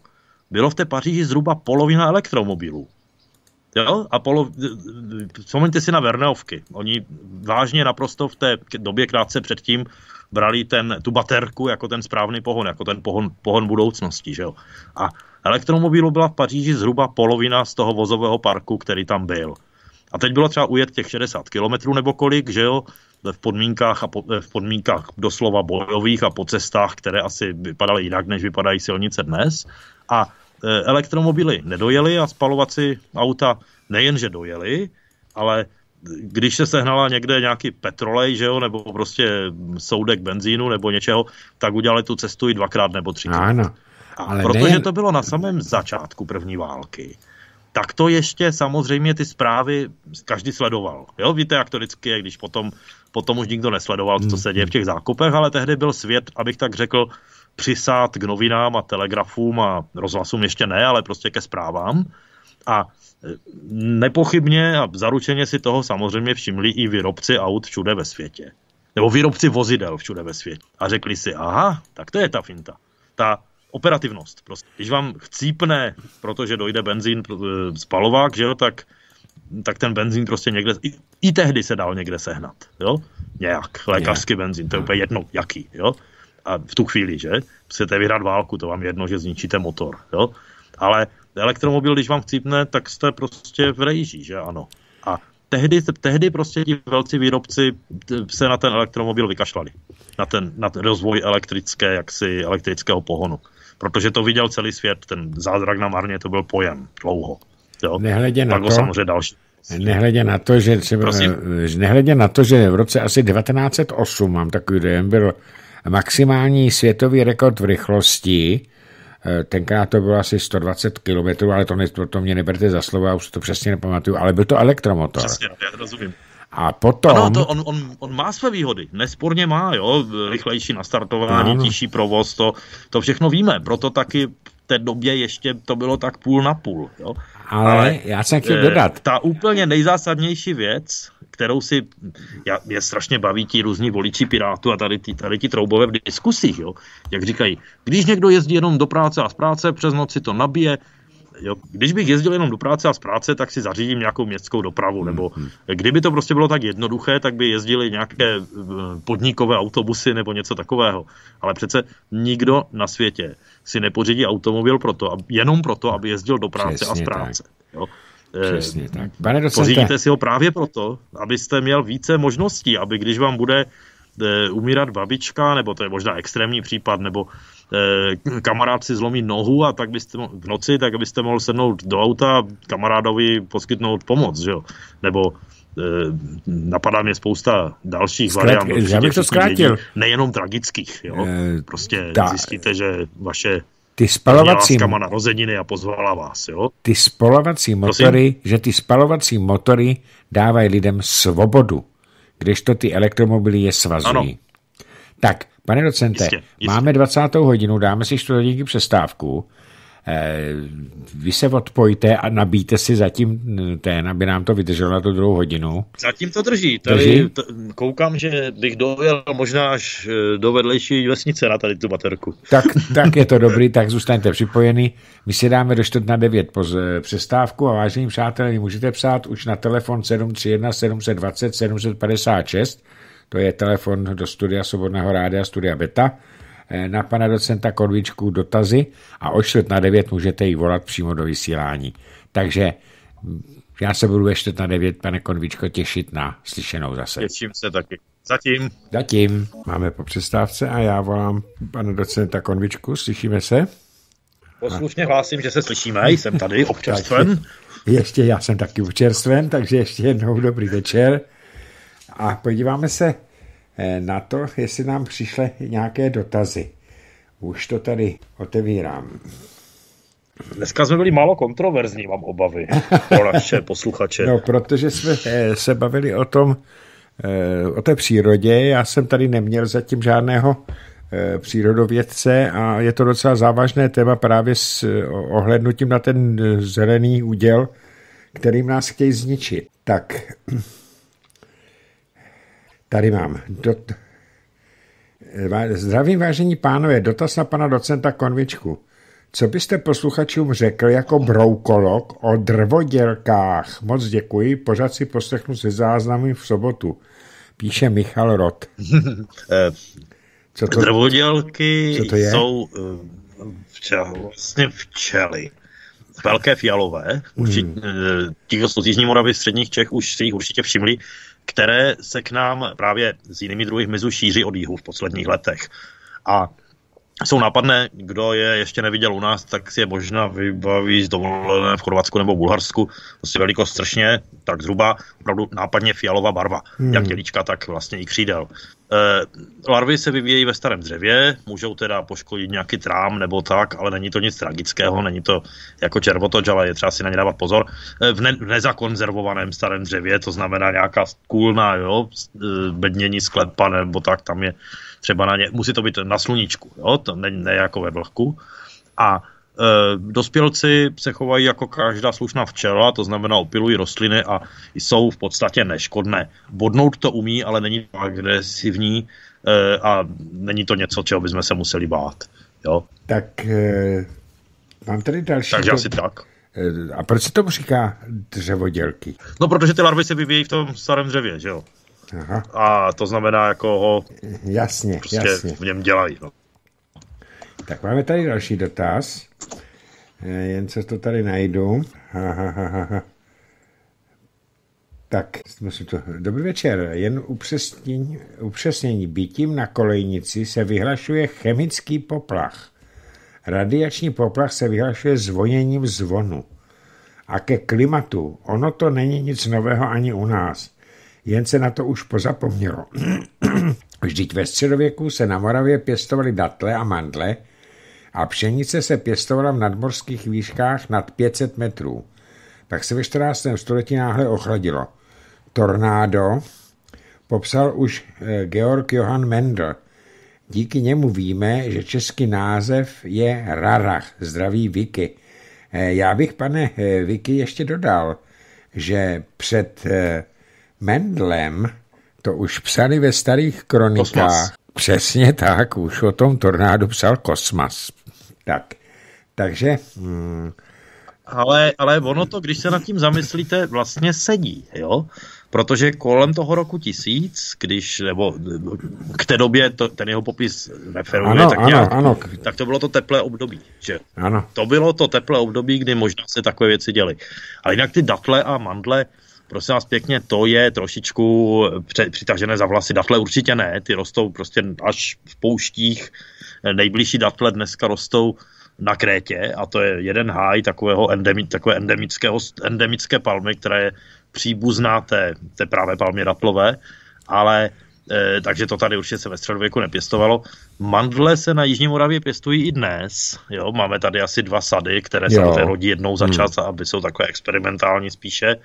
bylo v té Paříži zhruba polovina elektromobilů. Jo? Apollo, vzpomeňte si na Verneovky. Oni vážně naprosto v té době krátce předtím brali ten, tu baterku jako ten správný pohon, jako ten pohon, pohon budoucnosti. Že jo? A elektromobilu byla v Paříži zhruba polovina z toho vozového parku, který tam byl. A teď bylo třeba ujet těch 60 kilometrů nebo kolik, že jo, v podmínkách, a po, v podmínkách doslova bojových a po cestách, které asi vypadaly jinak, než vypadají silnice dnes. A elektromobily nedojely a spalovací auta nejenže dojely, ale když se sehnala někde nějaký petrolej, že jo, nebo prostě soudek benzínu nebo něčeho, tak udělali tu cestu i dvakrát nebo třikrát. Ano, ale protože nejen... to bylo na samém začátku první války, tak to ještě samozřejmě ty zprávy každý sledoval. Jo, víte, jak to vždycky je, když potom, potom už nikdo nesledoval, co se děje v těch zákupech, ale tehdy byl svět, abych tak řekl, přisát k novinám a telegrafům a rozhlasům ještě ne, ale prostě ke zprávám. A e, nepochybně a zaručeně si toho samozřejmě všimli i výrobci aut všude ve světě. Nebo výrobci vozidel všude ve světě. A řekli si, aha, tak to je ta finta. Ta operativnost. Prostě. Když vám chcípne, protože dojde benzín, e, spalovák, že jo, tak, tak ten benzín prostě někde, i, i tehdy se dal někde sehnat, jo, nějak, lékařský benzín, to je úplně jedno, jaký, jo a v tu chvíli, že? Chcete vyhrát válku, to vám jedno, že zničíte motor, jo? Ale elektromobil, když vám chcípne, tak jste prostě v rejži, že ano. A tehdy, tehdy prostě ti velcí výrobci se na ten elektromobil vykašlali. Na ten, na ten rozvoj elektrické, jaksi elektrického pohonu. Protože to viděl celý svět, ten zázrak na marně, to byl pojem dlouho. Jo? Nehledě na to, samozřejmě další. Nehledě na to, že třeba, nehledě na to, že v roce asi 1908, mám takový dojem, byl maximální světový rekord v rychlosti, eh, tenkrát to bylo asi 120 km, ale to, ne, to, mě neberte za slovo, já už to přesně nepamatuju, ale byl to elektromotor. Přesně, já rozumím. A potom... Ano, to on, on, on má své výhody, nesporně má, jo, rychlejší nastartování, ano. provoz, to, to všechno víme, proto taky v té době ještě to bylo tak půl na půl, jo. Ale, Ale já jsem chtěl dodat. Ta úplně nejzásadnější věc, kterou si, já, mě strašně baví ti různí voliči Pirátu a tady, tady ti troubové v diskusích, jo? jak říkají, když někdo jezdí jenom do práce a z práce, přes noc si to nabije, Jo, když bych jezdil jenom do práce a z práce, tak si zařídím nějakou městskou dopravu. Nebo hmm. kdyby to prostě bylo tak jednoduché, tak by jezdili nějaké eh, podnikové autobusy nebo něco takového. Ale přece nikdo na světě si nepořídí automobil proto, jenom proto, aby jezdil do práce Přesně a z práce. Tak. Jo. Přesně eh, tak. Pane docente... Pořídíte si ho právě proto, abyste měl více možností, aby když vám bude e, umírat babička, nebo to je možná extrémní případ, nebo e, kamarád si zlomí nohu a tak byste v noci, tak byste mohl sednout do auta a kamarádovi poskytnout pomoc, že jo? Nebo napadá mě spousta dalších Zkrát, variant. Já bych to zkrátil. Nejenom tragických, jo? Prostě ta... zjistíte, že vaše ty spalovací... Měla narozeniny a pozvala vás, jo? Ty spalovací motory, Prosím? že ty spalovací motory dávají lidem svobodu, kdežto ty elektromobily je svazují. Ano. Tak, pane docente, jistě, jistě. máme 20. hodinu, dáme si 4 hodinky přestávku. Eh, vy se odpojte a nabíte si zatím ten, aby nám to vydrželo na tu druhou hodinu. Zatím to drží. Tady drží? T- koukám, že bych dojel možná až eh, do vedlejší vesnice na tady tu baterku. Tak, tak je to dobrý, tak zůstaňte připojený. My si dáme do čtvrt na 9 po přestávku a vážení přátelé, můžete psát už na telefon 731 720 756, to je telefon do studia Svobodného rádia, studia Beta, Eh, na pana docenta Korvičku dotazy a o čtvrt na devět můžete jí volat přímo do vysílání. Takže hm, já se budu ještě na devět, pane Konvičko, těšit na slyšenou zase. Těším se taky. Zatím. Zatím. Máme po přestávce a já volám pana docenta Konvičku. Slyšíme se? Poslušně hlásím, že se slyšíme. Jsem tady občerstven. ještě já jsem taky občerstven, takže ještě jednou dobrý večer. A podíváme se Eh, na to, jestli nám přišly nějaké dotazy. Už to tady otevírám. Dneska jsme byli málo kontroverzní, mám obavy pro naše posluchače. No, protože jsme eh, se bavili o tom, eh, o té přírodě. Já jsem tady neměl zatím žádného přírodovědce a je to docela závažné téma právě s ohlednutím na ten zelený úděl, kterým nás chtějí zničit. Tak, Tady mám. Dot... Zdravím, vážení pánové, dotaz na pana docenta Konvičku. Co byste posluchačům řekl jako broukolog o drvodělkách? Moc děkuji, pořád si poslechnu se záznamy v sobotu. Píše Michal Rot. Eh, co to, Drvodělky co to je? jsou eh, včel, vlastně včely. Velké fialové. Určitě, hmm. Eh, ti, kdo z Jižní Moravy, středních Čech, už si jich určitě všimli které se k nám právě s jinými druhy hmyzu šíří od jihu v posledních letech. A jsou nápadné, kdo je ještě neviděl u nás, tak si je možná vybaví z dovolené v Chorvatsku nebo Bulharsku. Prostě velikost strašně, tak zhruba opravdu nápadně fialová barva. Hmm. Jak tělíčka, tak vlastně i křídel. E, larvy se vyvíjejí ve starém dřevě, můžou teda poškodit nějaký trám nebo tak, ale není to nic tragického, není to jako červotoč, ale je třeba si na ně dávat pozor. E, v, ne, v nezakonzervovaném starém dřevě, to znamená nějaká kůlna, jo, e, bednění sklepa nebo tak, tam je třeba na ně, musí to být na sluníčku, jo, to ne, ne jako ve vlhku. A e, dospělci se chovají jako každá slušná včela, to znamená opilují rostliny a jsou v podstatě neškodné. Bodnout to umí, ale není to agresivní e, a není to něco, čeho bychom se museli bát. Jo? Tak e, mám tady další... Takže to... asi tak. E, a proč se tomu říká dřevodělky? No, protože ty larvy se vyvíjejí v tom starém dřevě, že jo? Aha. A to znamená, jako ho jasně, prostě jasně. v něm dělají. No. Tak máme tady další dotaz. Eh, jen se to tady najdu. Ha, ha, ha, ha. Tak, musím to... Dobrý večer. Jen upřesnění, upřesnění. Bytím na kolejnici se vyhlašuje chemický poplach. Radiační poplach se vyhlašuje zvoněním zvonu. A ke klimatu, ono to není nic nového ani u nás jen se na to už pozapomnělo. Vždyť ve středověku se na Moravě pěstovaly datle a mandle a pšenice se pěstovala v nadmorských výškách nad 500 metrů. Tak se ve 14. století náhle ochladilo. Tornádo popsal už eh, Georg Johann Mendel. Díky němu víme, že český název je Rarach, zdraví Vicky. Eh, já bych, pane eh, Vicky, ještě dodal, že před Mendlem to už psali ve starých kronikách. Kosmas. Přesně tak, už o tom tornádu psal Kosmas. Tak, takže... Hmm. Ale, ale ono to, když se nad tím zamyslíte, vlastně sedí, jo? Protože kolem toho roku tisíc, když, nebo k té době to, ten jeho popis referuje, ano, tak, ano, nějak, ano. tak to bylo to teplé období. Že? Ano. To bylo to teplé období, kdy možná se takové věci děly. Ale jinak ty datle a mandle, prosím vás pěkně, to je trošičku přitažené za vlasy. Datle určitě ne, ty rostou prostě až v pouštích. Nejbližší datle dneska rostou na Krétě a to je jeden háj takového endemi, takové endemického, endemické palmy, která je příbuzná té, té právě palmě datlové, ale e, takže to tady určitě se ve středověku nepěstovalo. Mandle se na Jižní Moravě pěstují i dnes. Jo? Máme tady asi dva sady, které se rodí jednou za hmm. čas, hmm. aby jsou takové experimentální spíše eh,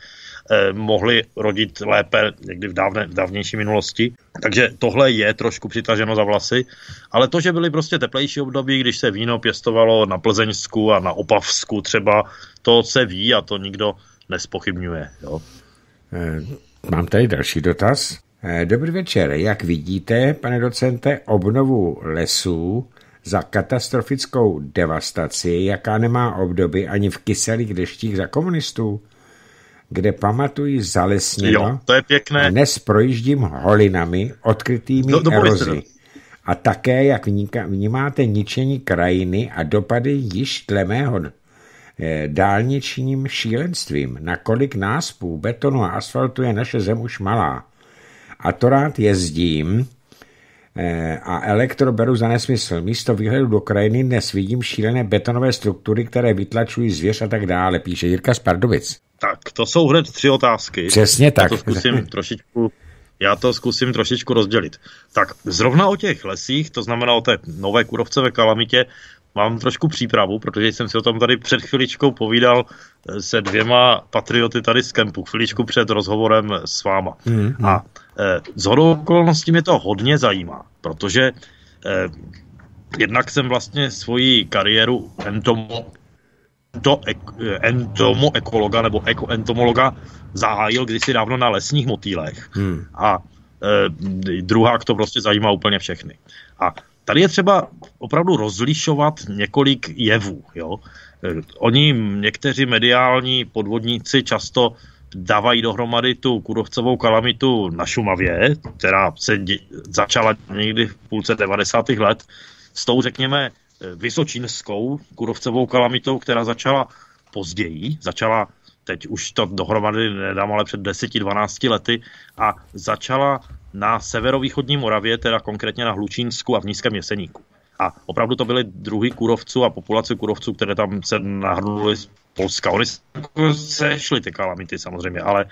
mohly rodit lépe někdy v, dávne, v dávnější minulosti. Takže tohle je trošku přitaženo za vlasy, ale to, že byly prostě teplejší období, když se víno pěstovalo na Plzeňsku a na Opavsku třeba, to se ví a to nikdo nespochybňuje. Jo. Eh, mám tady další dotaz. Eh, dobrý večer. Jak vidíte, pane docente, obnovu lesů za katastrofickou devastaci, jaká nemá obdoby ani v kyselých deštích za komunistů? Kde pamatuji zalesněno, jo, to je pěkné. dnes projíždím holinami odkrytými do erozy. A také, jak vnímáte ničení krajiny a dopady již tlemého eh, dálničním šílenstvím, nakolik náspů, betonu a asfaltu je naše zem už malá. A to rád jezdím a elektro beru za nesmysl. Místo výhledu do krajiny dnes vidím šílené betonové struktury, které vytlačují zvěř a tak dále, píše Jirka Spardovic. Tak, to jsou hned tři otázky. Přesně tak. Já to zkusím trošičku, já to zkusím trošičku rozdělit. Tak, zrovna o těch lesích, to znamená o té nové kurovcové kalamitě, mám trošku přípravu, protože jsem si o tom tady před chviličkou povídal eh, se dvěma patrioty tady z kempu, chviličku před rozhovorem s váma. Mm-hmm. A eh, z hodou okolností mě to hodně zajímá, protože eh, jednak jsem vlastně svoji kariéru entomo, do entomoekologa nebo ekoentomologa zahájil kdysi dávno na lesních motýlech. Hmm. A e, druhák to prostě zajímá úplně všechny. A tady je třeba opravdu rozlišovat několik jevů. Jo? E, oni, někteří mediální podvodníci často dávají dohromady tu kudovcovou kalamitu na Šumavě, která se dě- začala někdy v půlce 90. let, s tou, řekněme, vysočínskou kurovcovou kalamitou, která začala později, začala teď už to dohromady nedám, ale před 10-12 lety a začala na severovýchodní Moravě, teda konkrétně na Hlučínsku a v Nízkém Jeseníku. A opravdu to byly druhy kurovců a populace kurovců, které tam se nahrnuly z Polska. Oni se šly ty kalamity samozřejmě, ale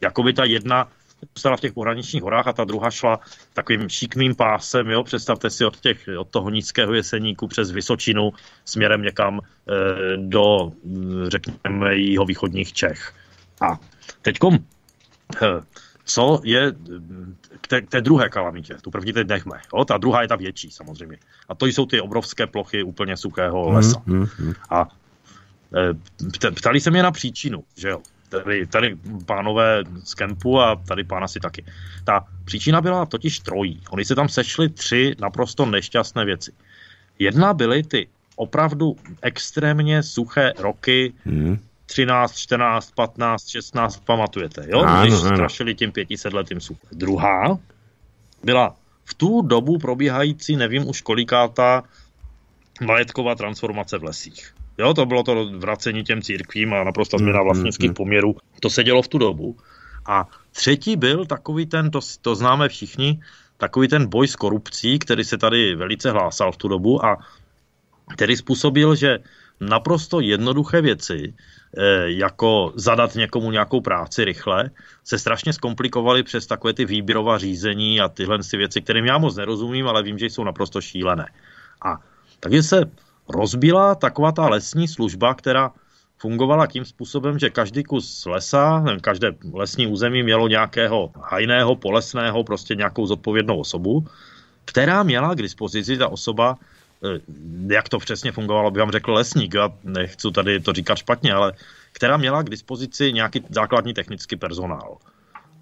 jakoby ta jedna zůstala v těch pohraničních horách a ta druhá šla takovým šikmým pásem, jo, představte si od, těch, od toho nízkého jeseníku přes Vysočinu směrem někam e, do, řekněme, jeho východních Čech. A teďkom, e, co je k té, k té druhé kalamitě, tu první teď nechme, jo, ta druhá je ta větší samozřejmě. A to jsou ty obrovské plochy úplně suchého lesa. Mm, mm, mm. A e, ptali se mě na příčinu, že jo tady, tady pánové z kempu a tady pán asi taky. Ta příčina byla totiž trojí. Oni se tam sešli tři naprosto nešťastné věci. Jedna byly ty opravdu extrémně suché roky, hmm. 13, 14, 15, 16, pamatujete, jo? Ano, Když ano. strašili tím 500 letým suchem. Druhá byla v tu dobu probíhající, nevím už kolikátá, majetková transformace v lesích. Jo, to bylo to vracení těm církvím a naprosto změna mm, vlastnických mm, poměrů. To se dělo v tu dobu. A třetí byl takový ten, to, to známe všichni, takový ten boj s korupcí, který se tady velice hlásal v tu dobu a který způsobil, že naprosto jednoduché věci, eh, jako zadat někomu nějakou práci rychle, se strašně zkomplikovaly přes takové ty výběrová řízení a tyhle ty věci, kterým já moc nerozumím, ale vím, že jsou naprosto šílené. A takže se rozbila taková ta lesní služba, která fungovala tím způsobem, že každý kus lesa, každé lesní území mělo nějakého hajného, polesného, prostě nějakou zodpovědnou osobu, která měla k dispozici ta osoba, eh, jak to přesně fungovalo, by vám řekl lesník, já nechci tady to říkat špatně, ale která měla k dispozici nějaký základní technický personál.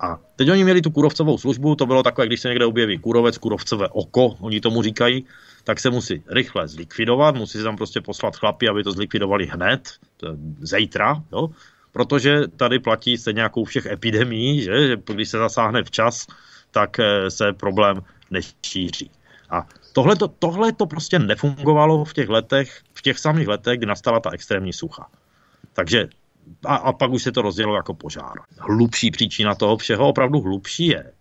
A teď oni měli tu kurovcovou službu, to bylo takové, když se někde objeví kurovec, kurovcové oko, oni tomu říkají, tak se musí rychle zlikvidovat, musí se tam prostě poslat chlapi, aby to zlikvidovali hned, zítra, jo? protože tady platí se nějakou všech epidemií, že? že když se zasáhne včas, tak eh, se problém nešíří. A tohle to, tohle to prostě nefungovalo v těch letech, v těch samých letech, kdy nastala ta extrémní sucha. Takže a, a pak už se to rozdělo jako požár. Hlubší příčina toho všeho, opravdu hlubší je,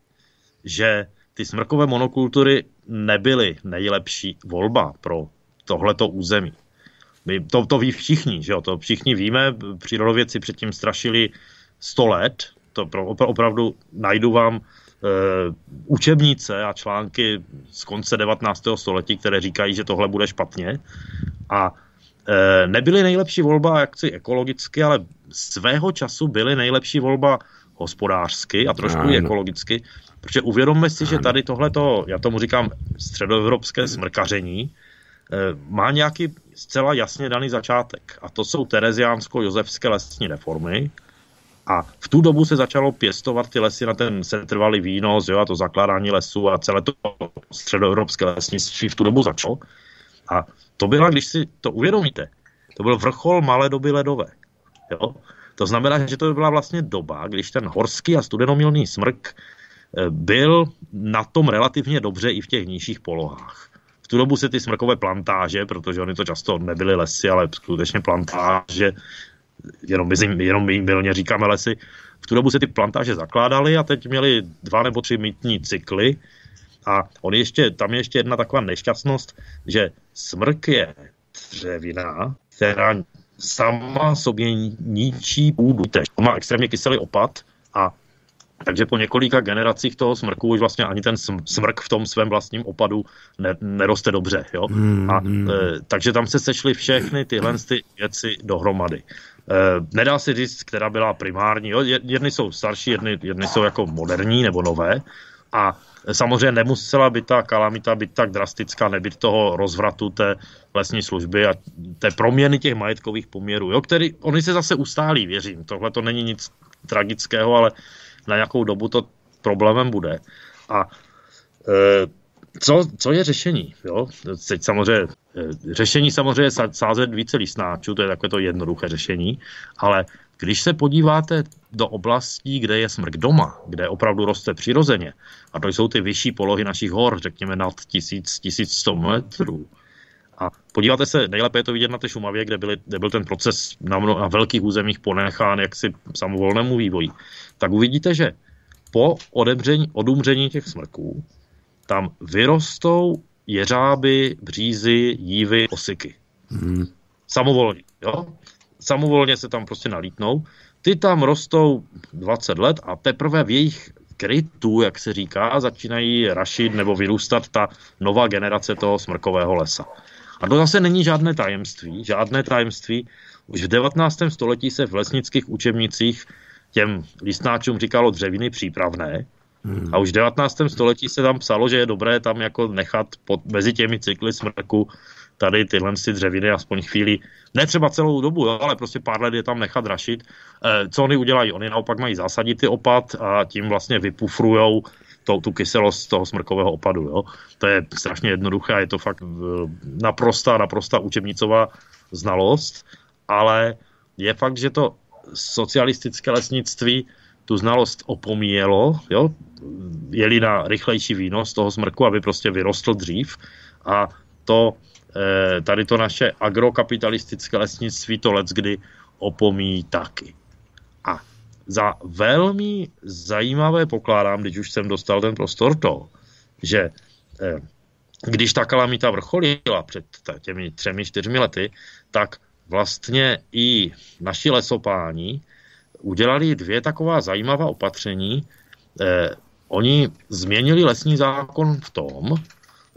že ty smrkové monokultury nebyly nejlepší volba pro tohleto území. My to, to ví všichni, že jo? to všichni víme, přírodovědci předtím strašili 100 let, to pro, opravdu najdu vám e, učebnice a články z konce 19. století, které říkají, že tohle bude špatně. A nebyly nejlepší volba jaksi ekologicky, ale svého času byly nejlepší volba hospodářsky a trošku ano. ekologicky, protože uvědomme si, ano. že tady tohleto, já tomu říkám středoevropské smrkaření, má nějaký zcela jasně daný začátek. A to jsou tereziánsko-josefské lesní reformy, a v tu dobu se začalo pěstovat ty lesy na ten setrvalý výnos, jo, a to zakládání lesů a celé to středoevropské lesnictví v tu dobu začalo. A to byla, když si to uvědomíte, to byl vrchol malé doby ledové. Jo? To znamená, že to byla vlastně doba, když ten horský a studenomilný smrk eh, byl na tom relativně dobře i v těch nižších polohách. V tu dobu se ty smrkové plantáže, protože oni to často nebyly lesy, ale skutečně plantáže, jenom, my, jenom my milně říkáme lesy, v tu dobu se ty plantáže zakládaly a teď měli dva nebo tři mítní cykly a on ještě, tam je ještě jedna taková nešťastnost, že smrk je dřevina, která sama sobě ničí půdu. To má extrémně kyselý opad a takže po několika generacích toho smrku už vlastně ani ten smrk v tom svém vlastním opadu ne, neroste dobře. Jo? A. E, takže tam se sešly všechny tyhle ty věci dohromady. E, nedá se říct, která byla primární. Jo? Jedny jsou starší, jedny, jedny jsou jako moderní nebo nové. A samozřejmě nemusela by ta kalamita být tak drastická, nebyt toho rozvratu té lesní služby a té proměny těch majetkových poměrů, jo, který, oni se zase ustálí, věřím. Tohle to není nic tragického, ale na nějakou dobu to problémem bude. A e, co, co je řešení? Jo? Teď samozřejmě, e, řešení samozřejmě sázet více lísnáčů, to je takové to jednoduché řešení, ale když se podíváte do oblastí, kde je smrk doma, kde opravdu roste přirozeně, a to jsou ty vyšší polohy našich hor, řekněme nad 1000, 1100 metrů, a podíváte se, nejlépe je to vidět na té Šumavě, kde, byly, kde byl ten proces na, mno, na velkých územích ponechán jaksi samovolnému vývoji, tak uvidíte, že po odemření, odumření těch smrků tam vyrostou jeřáby, břízy, jívy, osiky. Hmm. Samovolně, jo? Samovolně se tam prostě nalítnou. Ty tam rostou 20 let a teprve v jejich krytu, jak se říká, začínají rašit nebo vyrůstat ta nová generace toho smrkového lesa. A to zase není žádné tajemství. Žádné tajemství. Už v 19. století se v lesnických učebnicích těm listnáčům říkalo dřeviny přípravné. Hmm. A už v 19. století se tam psalo, že je dobré tam jako nechat pod, mezi těmi cykly smrku tady tyhle ty dřeviny aspoň chvíli, ne třeba celou dobu, jo, ale prostě pár let je tam nechat rašit. E, co oni udělají? Oni naopak mají zasadit ty opad a tím vlastně vypufrujou to, tu kyselost toho smrkového opadu. Jo. To je strašně jednoduché a je to fakt naprosta, naprosta učebnicová znalost, ale je fakt, že to socialistické lesnictví tu znalost opomíjelo, jo, jeli na rychlejší výnos toho smrku, aby prostě vyrostl dřív a to eh, tady to naše agrokapitalistické lesnictví to let kdy opomíjí taky. A za velmi zajímavé pokládám, když už jsem dostal ten prostor to, že eh, když ta kalamita vrcholila před těmi třemi, čtyřmi lety, tak vlastně i naši lesopáni udělali dvě taková zajímavá opatření. Eh, oni změnili lesní zákon v tom,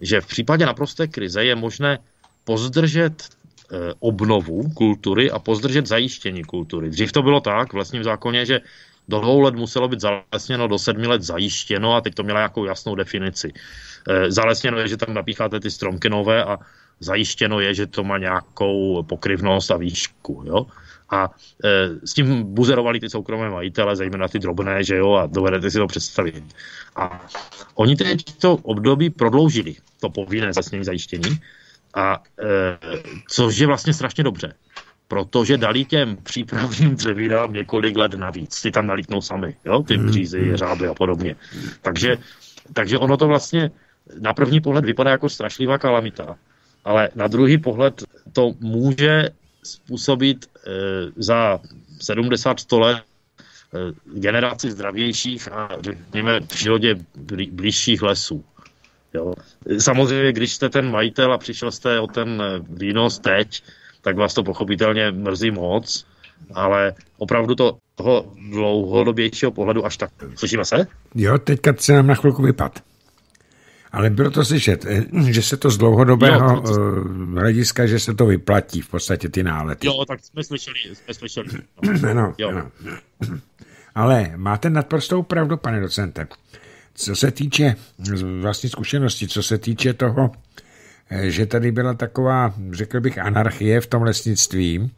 že v případě naprosté krize je možné pozdržet Eh, obnovu kultury a pozdržet zajištění kultury. Dřív to bylo tak v lesním zákoně, že do dvou let muselo být zalesněno, do sedmi let zajištěno a teď to měla nějakou jasnou definici. Eh, zalesněno je, že tam napícháte ty stromky nové a zajištěno je, že to má nějakou pokryvnost a výšku. Jo? A e, s tím buzerovali ty soukromé majitele, zejména ty drobné, že jo, a dovedete si to představit. A oni teď to období prodloužili, to povinné zasnění zajištění, a e, což je vlastně strašně dobře, protože dali těm přípravným dřevinám několik let navíc. Ty tam nalítnou sami, jo? ty břízy, mhm. jeřáby a podobně. Takže, takže ono to vlastně na první pohled vypadá jako strašlivá kalamita, ale na druhý pohled to může způsobit e, za 70-100 let e, generaci zdravějších a řekněme přírodě blížších lesů. Jo. Samozřejmě, když jste ten majitel a přišel jste o ten eh, výnos teď, tak vás to pochopitelně mrzí moc, ale opravdu to toho dlouhodobějšího pohledu až tak. Slyšíme se? Jo, teďka se nám na chvilku vypad. Ale bylo to slyšet, eh, že se to z dlouhodobého jo, to... Eh, hlediska, že se to vyplatí v podstatě ty nálety. Jo, tak jsme slyšeli. Jsme slyšeli. No. ano, jo. ano. Ale máte nadprostou pravdu, pane docente. Co se týče vlastní zkušenosti, co se týče toho, eh, že tady byla taková, řekl bych, anarchie v tom lesnictví,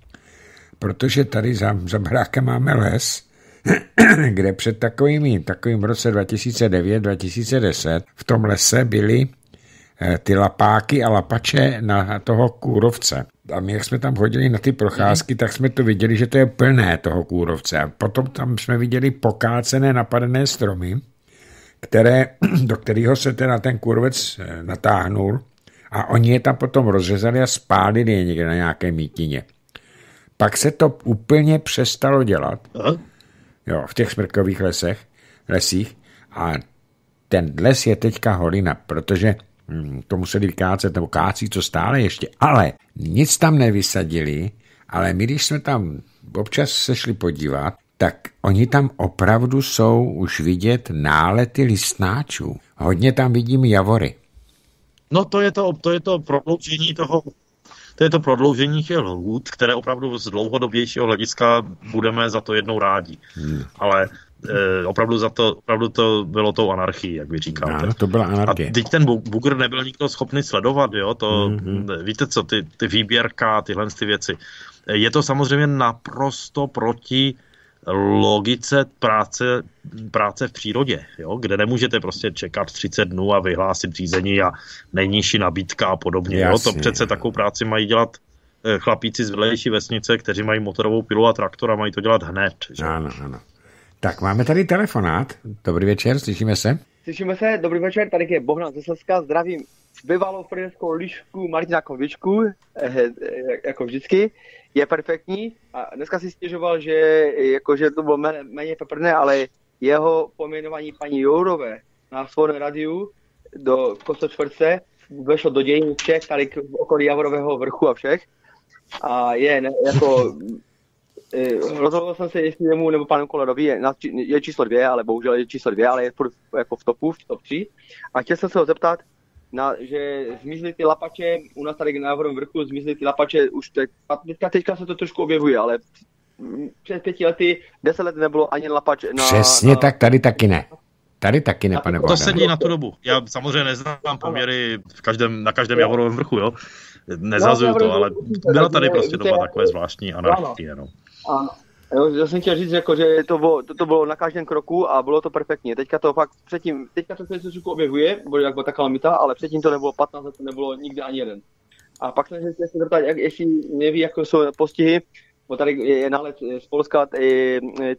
protože tady za, za barákem máme les, kde před takovými, takovým roce 2009-2010 v tom lese byly eh, ty lapáky a lapače na toho kůrovce. A my, jak jsme tam chodili na ty procházky, tak jsme to viděli, že to je plné toho kůrovce. A potom tam jsme viděli pokácené napadené stromy, které, do kterého se teda ten kůrovec eh, natáhnul a oni je tam potom rozřezali a spálili je někde na nějaké mítině. Pak se to úplně přestalo dělat. Jo, v těch smrkových lesech, lesích a ten les je teďka holina, protože hm, to museli vykácet, nebo kácí to stále ještě, ale nic tam nevysadili, ale my, když jsme tam občas se šli podívat, tak oni tam opravdu jsou už vidět nálety listnáčů. Hodně tam vidím javory. No to je to, to, je to prodloužení toho to je to prodloužení těch lhůt, které opravdu z dlouhodobějšího hlediska budeme za to jednou rádi. Hmm. Ale e, opravdu za to, opravdu to bylo tou anarchií, jak vy říkáte. No, to byla anarchie. A teď ten bugr nebyl nikdo schopný sledovat, jo, to, hmm. víte co, ty, ty výběrka, tyhle ty věci. Je to samozřejmě naprosto proti logice práce, práce v přírodě, jo? kde nemůžete prostě čekat 30 dnů a vyhlásit řízení a nejnižší nabídka a podobně. Jasně, jo? To přece takovou práci mají dělat eh, chlapíci z vedlejší vesnice, kteří mají motorovou pilu a traktor a mají to dělat hned. Že? Ano, ano. Tak máme tady telefonát. Dobrý večer, slyšíme se? Slyšíme se, dobrý večer, tady je Bohdan ze Slezska, zdravím bývalou frideskou lišku Martina Kovičku, eh, eh, jako vždycky je perfektní a dneska si stěžoval, že, jako, že to bylo méně, peprné, ale jeho poměnování paní Jourové na svém radiu do Kostočtvrtce vešlo do dějin všech, tady k okolí Javorového vrchu a všech. A je ne, jako eh, rozhodl jsem se, jestli jemu nebo panu Kolerovi je, je číslo dvě, ale bohužel je číslo dvě, ale je furt jako v topu, v top 3. A chtěl jsem se ho zeptat, na, že zmizly ty lapače, u nás tady na Náhorovém vrchu zmizly ty lapače, už teď, teďka, teďka se to trošku objevuje, ale před pěti lety, deset let nebylo ani lapač na... Přesně na... tak, tady taky ne. Tady taky ne, pane To sedí na tu dobu. Já samozřejmě neznám poměry v každém, na každém Javorovém vrchu, jo. Nezazuju to, ale byla tady prostě doba takové zvláštní anarchie, no. Ano. Jo, já jsem chtěl říct, jako, že to bylo, to, to bylo na každém kroku a bylo to perfektně. Teďka to fakt předtím, teďka to se objevuje, bylo jak byla ta kalamita, ale předtím to nebylo 15 let, to nebylo nikdy ani jeden. A pak jsem se zeptat, jak, jestli neví, jako jsou postihy, bo tady je nálet z Polska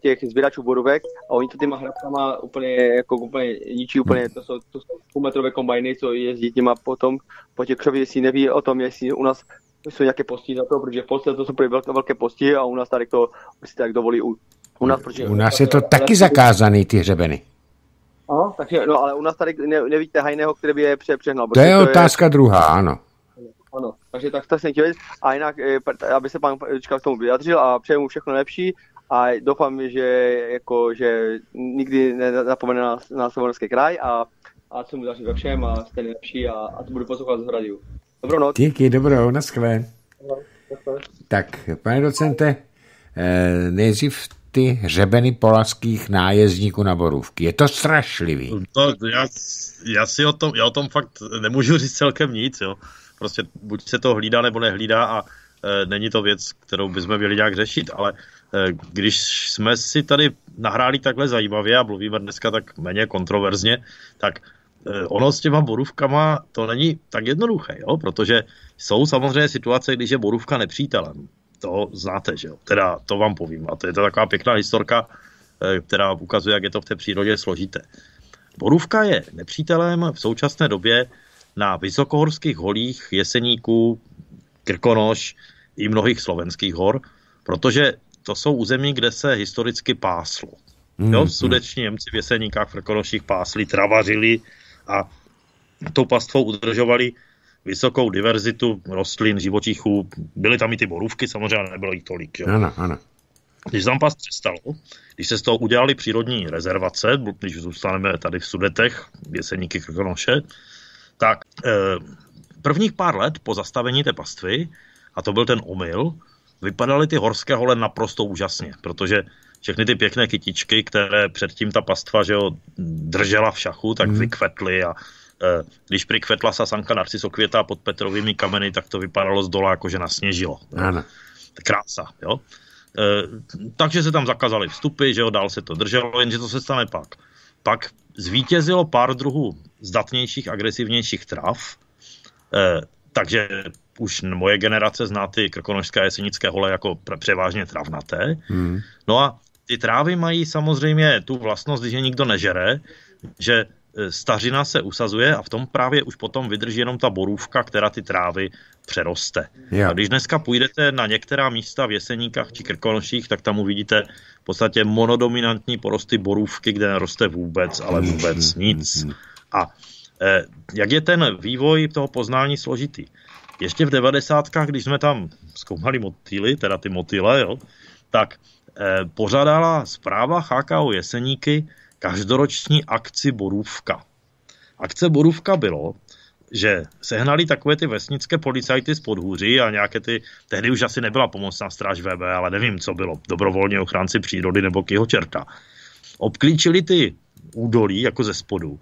těch sběračů borůvek a oni to těma hrabkama úplně, jako úplně ničí úplně, to jsou, to jsou půlmetrové kombajny, co jezdí těma potom po těch křoví, jestli neví o tom, jestli u nás jsou nějaké postihy za to, protože v Polsce to jsou velké, velké postihy a u nás tady to si tak dovolí u, u nás. Protože, u nás je to taky zakázaný, ty hřebeny. Ano, takže, no ale u nás tady ne, nevíte hajného, který by je pře, přehnal. To je to otázka je, druhá, ano. Ano, takže tak to jsem chtěl A jinak, eh, aby se pan Čka k tomu vyjadřil a přeju mu všechno lepší a doufám, že, jako, že nikdy nenapomene na, na Slovenský kraj a, a co mu daří ve všem a jste nejlepší a, a to budu poslouchat z radiu. Dobrou noc. Díky, dobrou, naschle. Tak, pane docente, eh, nejdřív ty hřebeny polackých nájezdníků na Borůvky. Je to strašlivý. To, já, já, si o tom, já o tom fakt nemůžu říct celkem nic. Jo. Prostě buď se to hlídá nebo nehlídá a e, není to věc, kterou bychom měli nějak řešit, ale e, když jsme si tady nahráli takhle zajímavě a mluvíme dneska tak méně kontroverzně, tak ono s těma borůvkama to není tak jednoduché, jo? protože jsou samozřejmě situace, když je borůvka nepřítelem. To znáte, že jo? Teda to vám povím. A to je to taková pěkná historka, eh, která ukazuje, jak je to v té přírodě složité. Borůvka je nepřítelem v současné době na vysokohorských holích Jeseníků, Krkonoš i mnohých slovenských hor, protože to jsou území, kde se historicky páslo. Jo, hmm, sudeční Němci v Jeseníkách, v Krkonoších pásli, travařili, a tou pastvou udržovali vysokou diverzitu rostlin, živočichů. Byly tam i ty borůvky, samozřejmě nebylo jich tolik. Jo? Ano, ano. Když zápas přestalo, když se z toho udělali přírodní rezervace, když zůstaneme tady v Sudetech, Jeseníky Krkonoše, prvních pár let po zastavení té pastvy, a to byl ten omyl, vypadaly ty horské hole naprosto úžasně, protože všechny ty pěkné kytičky, které předtím ta pastva že jo, držela v šachu, tak mm. vykvetly a e, když přikvetla sasanka narcisokvěta pod Petrovými kameny, tak to vypadalo z dola, jako že nasněžilo. Ano. Krása, jo. E, takže se tam zakazali vstupy, že jo, dál se to drželo, jenže to se stane pak. Pak zvítězilo pár druhů zdatnějších, agresivnějších trav, e, takže už moje generace zná ty krkonožské a jesenické hole jako převážně travnaté. Hmm. No a ty trávy mají samozřejmě tu vlastnost, že nikdo nežere, že e, stařina se usazuje a v tom právě už potom vydrží jenom ta borůvka, která ty trávy přeroste. Yeah. A když dneska půjdete na některá místa v Jeseníkách či Krkonoších, tak tam uvidíte v podstatě monodominantní porosty borůvky, kde neroste vůbec, ale vůbec nic. A eh, jak je ten vývoj toho poznání složitý? Ještě v devadesátkách, když jsme tam zkoumali motýly, teda ty motýle, jo, tak pořádala zpráva HKO Jeseníky každoroční akci Borůvka. Akce Borůvka bylo, že sehnali takové ty vesnické policajty z podhůří a nějaké ty, tehdy už asi nebyla pomocná stráž VB, ale nevím, co bylo, dobrovolně ochránci přírody nebo kýho čerta. Obklíčili ty údolí jako ze spodu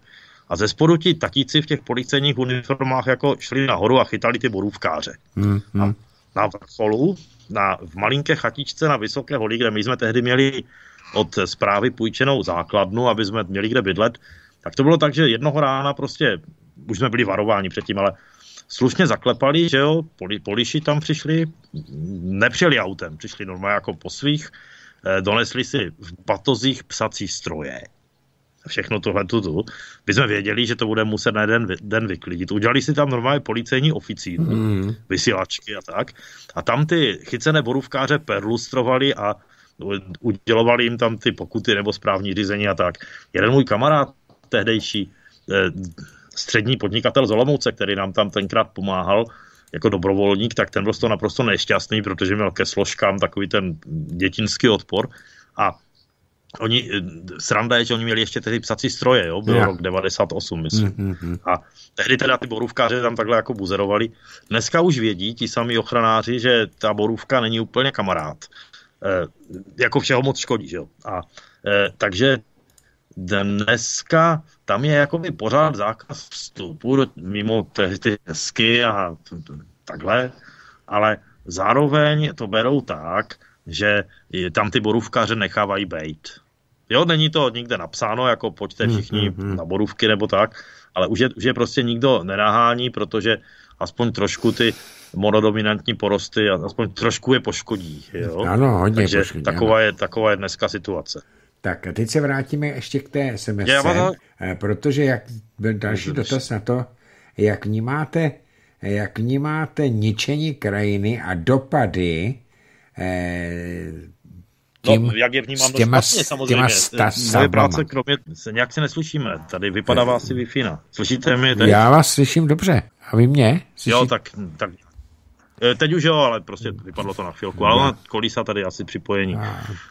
a ze spodu ti tatíci v těch policejních uniformách jako šli nahoru a chytali ty borůvkáře. Hmm, hmm. A na vrcholu, na, v malinké chatičce na Vysoké holí, kde my jsme tehdy měli od zprávy půjčenou základnu, aby jsme měli kde bydlet, tak to bylo tak, že jednoho rána prostě, už jsme byli varováni předtím, ale slušně zaklepali, že jo, poli, poliši tam přišli, nepřijeli autem, přišli normálně jako po svých, eh, donesli si v batozích psací stroje, všechno tohle tu, by jsme věděli, že to bude muset na jeden den vyklidit. Udělali si tam normálně policejní oficíru, mm. vysílačky a tak. A tam ty chycené borůvkáře perlustrovali a udělovali jim tam ty pokuty nebo správní řízení a tak. Jeden můj kamarád, tehdejší eh, střední podnikatel z Olomouce, který nám tam tenkrát pomáhal, jako dobrovolník, tak ten byl z toho naprosto nešťastný, protože měl ke složkám takový ten dětinský odpor. A Oni, eh, sranda je, že oni měli ještě tehdy psací stroje, jo? byl yeah. rok 98, myslím. Mm-hmm. A tehdy teda ty borůvkáři tam takhle jako buzerovali. Dneska už vědí ti sami ochranáři, že ta borůvka není úplně kamarád. E, jako všeho moc škodí, že jo. A e, takže dneska tam je jakoby pořád zákaz vstupu mimo ty, ty hezky a takhle, ale zároveň to berou tak, že tam ty borůvkaře nechávají bejt. Jo, není to nikde napsáno, jako pojďte hmm, všichni hmm, hmm. na borůvky nebo tak, ale už je, už je prostě nikdo nenahání, protože aspoň trošku ty monodominantní porosty, aspoň trošku je poškodí. Jo? Ano, hodně Takže poškodí, taková, ano. Je, taková je dneska situace. Tak a teď se vrátíme ještě k té SMS, eh, protože jak byl další dotaz na to, jak vnímáte, jak vnímáte ničení krajiny a dopady tím, no, jak je vnímám s těma, špatně, samozřejmě. Těma sta, Moje práce, kromě, se nějak se neslyšíme. Tady vypadá vás si wi Slyšíte mě teď? Já vás slyším dobře. A vy mě? Slyší... Jo, tak, tak e, Teď už jo, ale prostě vypadlo to na chvilku. Ale ona kolísa tady asi připojení.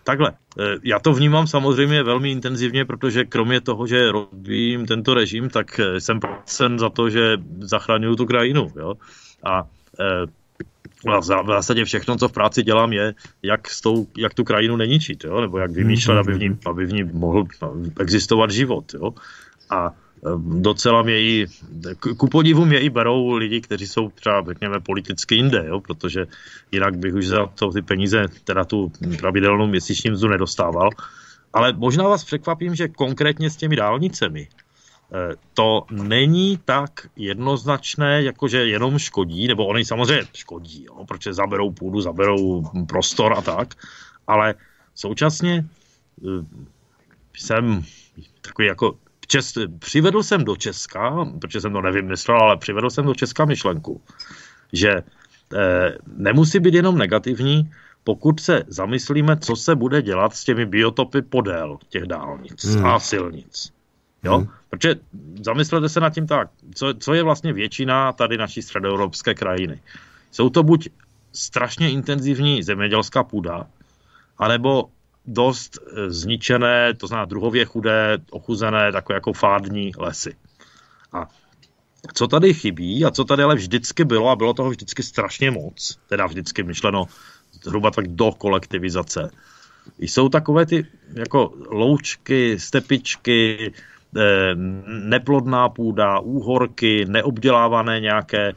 Takhle, e, já to vnímám samozřejmě velmi intenzivně, protože kromě toho, že robím tento režim, tak jsem placen za to, že zachraňuju tu krajinu. Jo? A v zásadě všechno, co v práci dělám, je, jak, s tou, jak tu krajinu neničit, jo? nebo jak vymýšlet, aby v, ní, aby v ní mohl existovat život. Jo? A docela mě i, ku podivu mě i berou lidi, kteří jsou třeba, řekněme, politicky jinde, jo? protože jinak bych už za to ty peníze, teda tu pravidelnou měsíční mzdu nedostával. Ale možná vás překvapím, že konkrétně s těmi dálnicemi, to není tak jednoznačné, jakože jenom škodí, nebo oni samozřejmě škodí, jo, protože zaberou půdu, zaberou prostor a tak, ale současně eh, jsem takový jako čest, přivedl jsem do Česka, protože jsem to nevymyslel, ale přivedl jsem do Česka myšlenku, že eh, nemusí být jenom negativní, pokud se zamyslíme, co se bude dělat s těmi biotopy podél těch dálnic hmm. a silnic. Jo? Hmm. Protože zamyslete se nad tím tak, co, co je vlastně většina tady naší středoevropské krajiny. Jsou to buď strašně intenzivní zemědělská půda, anebo dost eh, zničené, to znamená druhově chudé, ochuzené, takové jako fádní lesy. A co tady chybí a co tady ale vždycky bylo a bylo toho vždycky strašně moc, teda vždycky myšleno zhruba tak do kolektivizace, jsou takové ty jako loučky, stepičky, neplodná půda, úhorky, neobdělávané nějaké eh,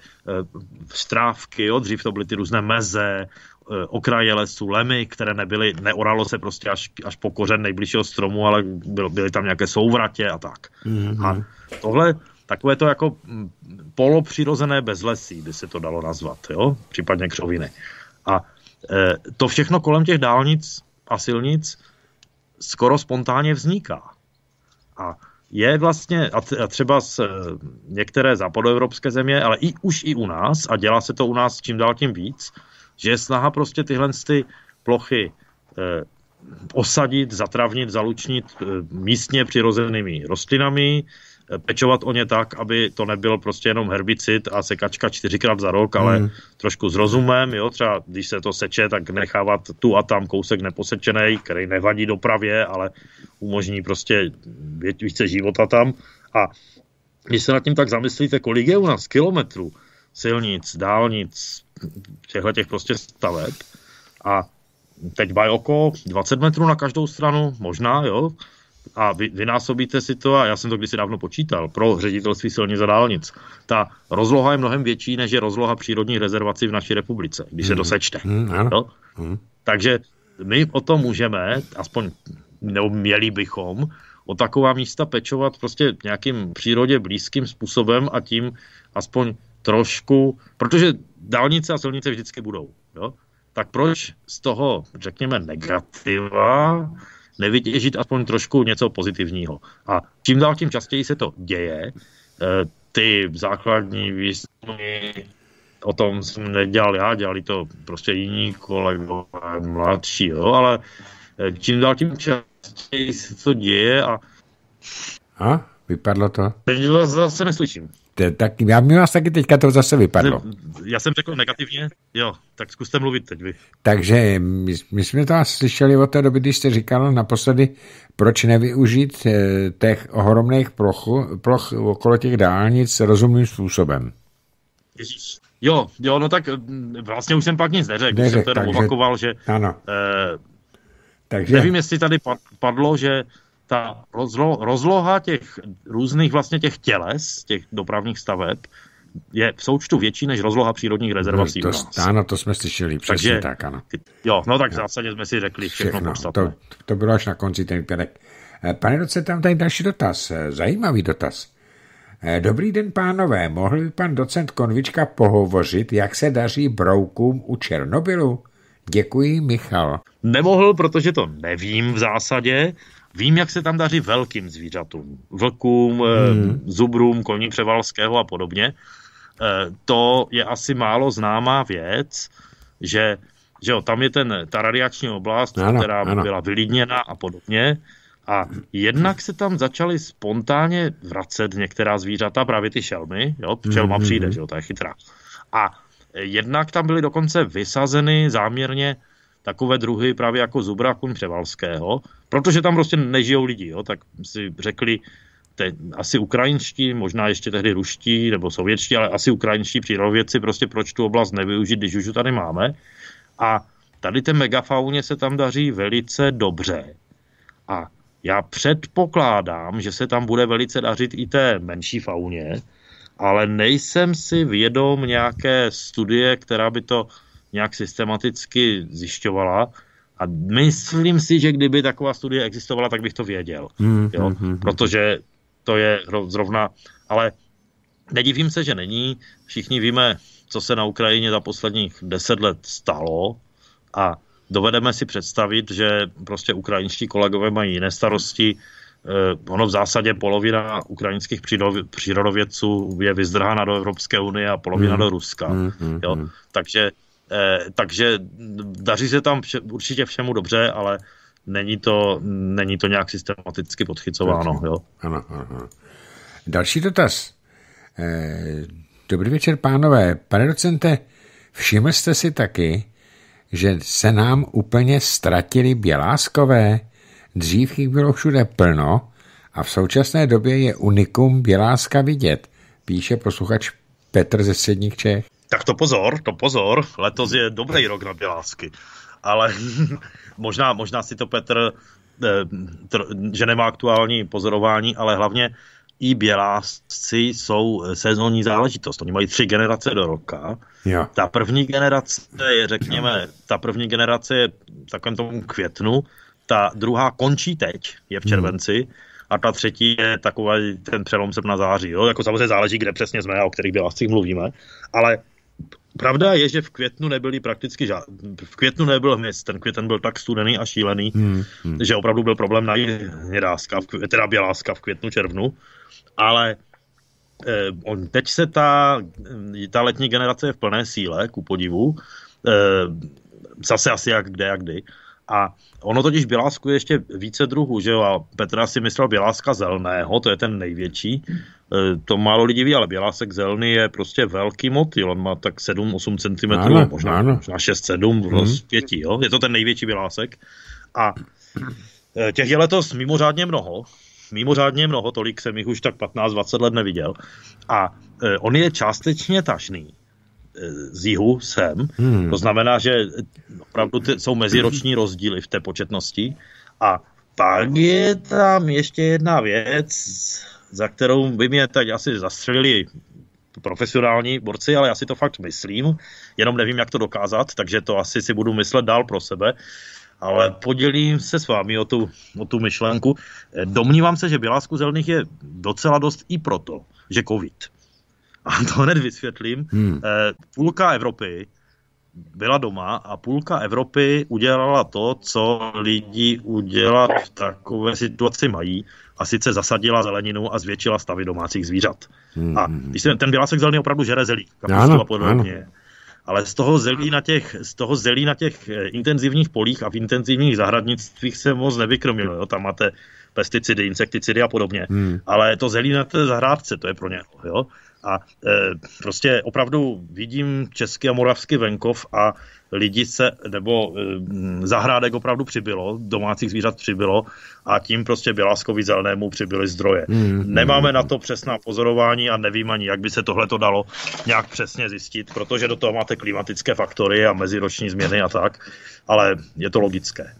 strávky, jo? dřív to byly ty různé meze, eh, okraje lesů, lemy, které nebyly, neoralo se prostě až, až po kořen nejbližšího stromu, ale byl, byly tam nějaké souvratě a tak. Mm-hmm. A tohle, takové to jako mm, polopřirozené bezlesí by se to dalo nazvat, jo? případně křoviny. A to všechno kolem těch dálnic a silnic skoro spontánně vzniká. A je vlastně, a třeba z eh, některé západoevropské země, ale i už i u nás, a dělá se to u nás čím dál tím víc, že je snaha prostě tyhle ty plochy eh, osadit, zatravnit, zalučnit eh, místně přirozenými rostlinami, pečovat o ně tak, aby to nebyl prostě jenom herbicid a sekačka čtyřikrát za rok, ale mm. trošku s rozumem, jo, třeba když se to seče, tak nechávat tu a tam kousek neposečený, který nevadí dopravě, ale umožní prostě více života tam. A když se nad tím tak zamyslíte, kolik je u nás kilometrů silnic, dálnic, těchto těch prostě staveb a teď oko 20 metrů na každou stranu, možná, jo, a vy, vynásobíte si to, a já jsem to kdysi dávno počítal, pro ředitelství silnic a dálnic. Ta rozloha je mnohem větší, než je rozloha přírodních rezervací v naší republice, když se dosečte. Hmm, hmm no? hmm. Takže my o tom můžeme, aspoň nebo měli bychom, o taková místa pečovat prostě nějakým přírodě blízkým způsobem a tím aspoň trošku, protože dálnice a silnice vždycky budou, jo? tak proč z toho, řekněme, negativa nevytěžit aspoň trošku něco pozitivního. A čím dál tím častěji se to děje, eh, ty základní výzkumy o tom jsem nedělal já, dělali to prostě jiní kolegové mladší, jo, ale eh, čím dál tím častěji se to děje a a? Vypadlo to? Teď vás zase neslyším. To, tak já mi vás taky teďka to zase vypadlo. Já jsem řekl negativně, jo, tak zkuste mluvit teď vy. Takže my, my jsme to slyšeli od té doby, když jste říkal naposledy, proč nevyužít eh, těch ohromných ploch, ploch okolo těch dálnic rozumným způsobem. Ježíš. Jo, jo, no tak mm, vlastně už jsem pak nic neřekl, neřek, jsem takže, opakoval, že ano. Eh, takže... nevím, jestli tady padlo, že ta rozlo, rozloha těch různých vlastně těch těles, těch dopravních staveb, je v součtu větší než rozloha přírodních rezervací no, to, Ano, to jsme slyšeli, přesně Takže, tak, ano. Jo, no tak v zásadě jsme si řekli všechno, všechno podstatné. To, to bylo až na konci ten pěrek. Eh, pane roce, tam tady další dotaz, eh, zajímavý dotaz. Eh, dobrý den, pánové, mohl by pan docent Konvička pohovořit, jak se daří broukům u Černobylu? Děkuji, Michal. Nemohl, protože to nevím v zásadě, Vím, jak se tam daří velkým zvířatům, vlkům, eh, hmm. zubrům, koní převalského a podobně. Eh, to je asi málo známá věc, že, že jo, tam je ten, ta radiační oblast, ano, která ano. byla vylidněna a podobně. A jednak se tam začaly spontánně vracet některá zvířata, právě ty šelmy, jo, šelma hmm. přijde, že jo, to je chytrá. A jednak tam byly dokonce vysazeny záměrně takové druhy právě jako zubra kuň převalského, protože tam prostě nežijou lidi, jo, tak si řekli, te, asi ukrajinští, možná ještě tehdy ruští nebo sovětští, ale asi ukrajinští přírodovědci, prostě proč tu oblast nevyužít, když už ji tady máme. A tady té megafauně se tam daří velice dobře. A já předpokládám, že se tam bude velice dařit i té menší fauně, ale nejsem si vědom nějaké studie, která by to nějak systematicky zjišťovala. A myslím si, že kdyby taková studie existovala, tak bych to věděl. Mm, jo? Mm, Protože to je zrovna, ale nedivím se, že není. Všichni víme, co se na Ukrajině za posledních deset let stalo a dovedeme si představit, že prostě ukrajinští kolegové mají jiné starosti. Eh, ono v zásadě polovina ukrajinských přírodovědců je vyzdrhána do Evropské unie a polovina mm, do Ruska. Mm, mm, jo? Mm. Takže takže daří se tam vše, určitě všemu dobře, ale není to, není to nějak systematicky podchycováno. Jo? Ano, ano. Další dotaz. Eh, dobrý večer, pánové. Pane docente, všiml jste si taky, že se nám úplně ztratili běláskové? Dřív jich bylo všude plno a v současné době je unikum běláska vidět. píše posluchač Petr ze Středních Čech. Tak to pozor, to pozor, letos je dobrý rok na Bělásky. Ale možná, možná si to Petr, eh, že nemá aktuální pozorování, ale hlavně i bělásci jsou sezónní záležitost. Oni mají tři generace do roka. Jo. Ta první generace je, řekněme, ta první generace je v takovém tomu květnu, ta druhá končí teď, je v červenci, hmm. a ta třetí je takový ten přelom srpna září. Jo? Jako samozřejmě záleží, kde přesně jsme a o kterých běláscích mluvíme, ale Pravda je, že v květnu nebyli prakticky žád... V květnu nebyl hmyz, ten květen byl tak studený a šílený, hmm, hmm. že opravdu byl problém najít hnědáska, v květ... teda běláska v květnu, červnu ale eh, on, teď se ta, ta letní generace je v plné síle, ku podivu, eh, zase asi jak kde, jak kdy. A ono totiž bělásku je ještě více druhů, že jo? A Petra si myslel běláska zelného, to je ten největší. E, to málo lidí ví, ale bělásek zelený je prostě velký motýl. On má tak 7-8 cm, ano, možná, ano. možná 6-7 v rozpětí, jo? Je to ten největší bělásek. A e, těch je letos mimořádně mnoho mimořádně mnoho, tolik jsem jich už tak 15-20 let neviděl. A e, on je částečně tažný z jihu sem. Hmm. To znamená, že opravdu ty, jsou meziroční rozdíly v té početnosti. A pak je tam ještě jedna věc, za kterou by mě teď asi zastřelili profesionální borci, ale já si to fakt myslím, jenom nevím, jak to dokázat, takže to asi si budu myslet dál pro sebe ale podělím se s vámi o tu, o tu myšlenku. Domnívám se, že Bělásku zelených je docela dost i proto, že covid. A to hned vysvětlím. Hmm. Eh, půlka Evropy byla doma a půlka Evropy udělala to, co lidi udělat v takové situaci mají, a sice zasadila zeleninu a zvětšila stavy domácích zvířat. Hmm. A když se, ten bělásek zelený opravdu žere zelí, kapustu a podobně. Ale z toho zelí na těch, z toho zelí na těch eh, intenzivních polích a v intenzivních zahradnictvích se moc nevykrmilo. Jo? Tam máte pesticidy, insekticidy a podobně. Hmm. Ale to zelí na té zahrádce, to je pro ně. Jo? A e, prostě opravdu vidím český a moravský venkov a lidi se, nebo e, zahrádek opravdu přibylo, domácích zvířat přibylo a tím prostě Běláskovi zelenému přibyly zdroje. Mm, Nemáme na to přesná pozorování a nevím ani, jak by se tohle to dalo nějak přesně zjistit, protože do toho máte klimatické faktory a meziroční změny a tak, ale je to logické.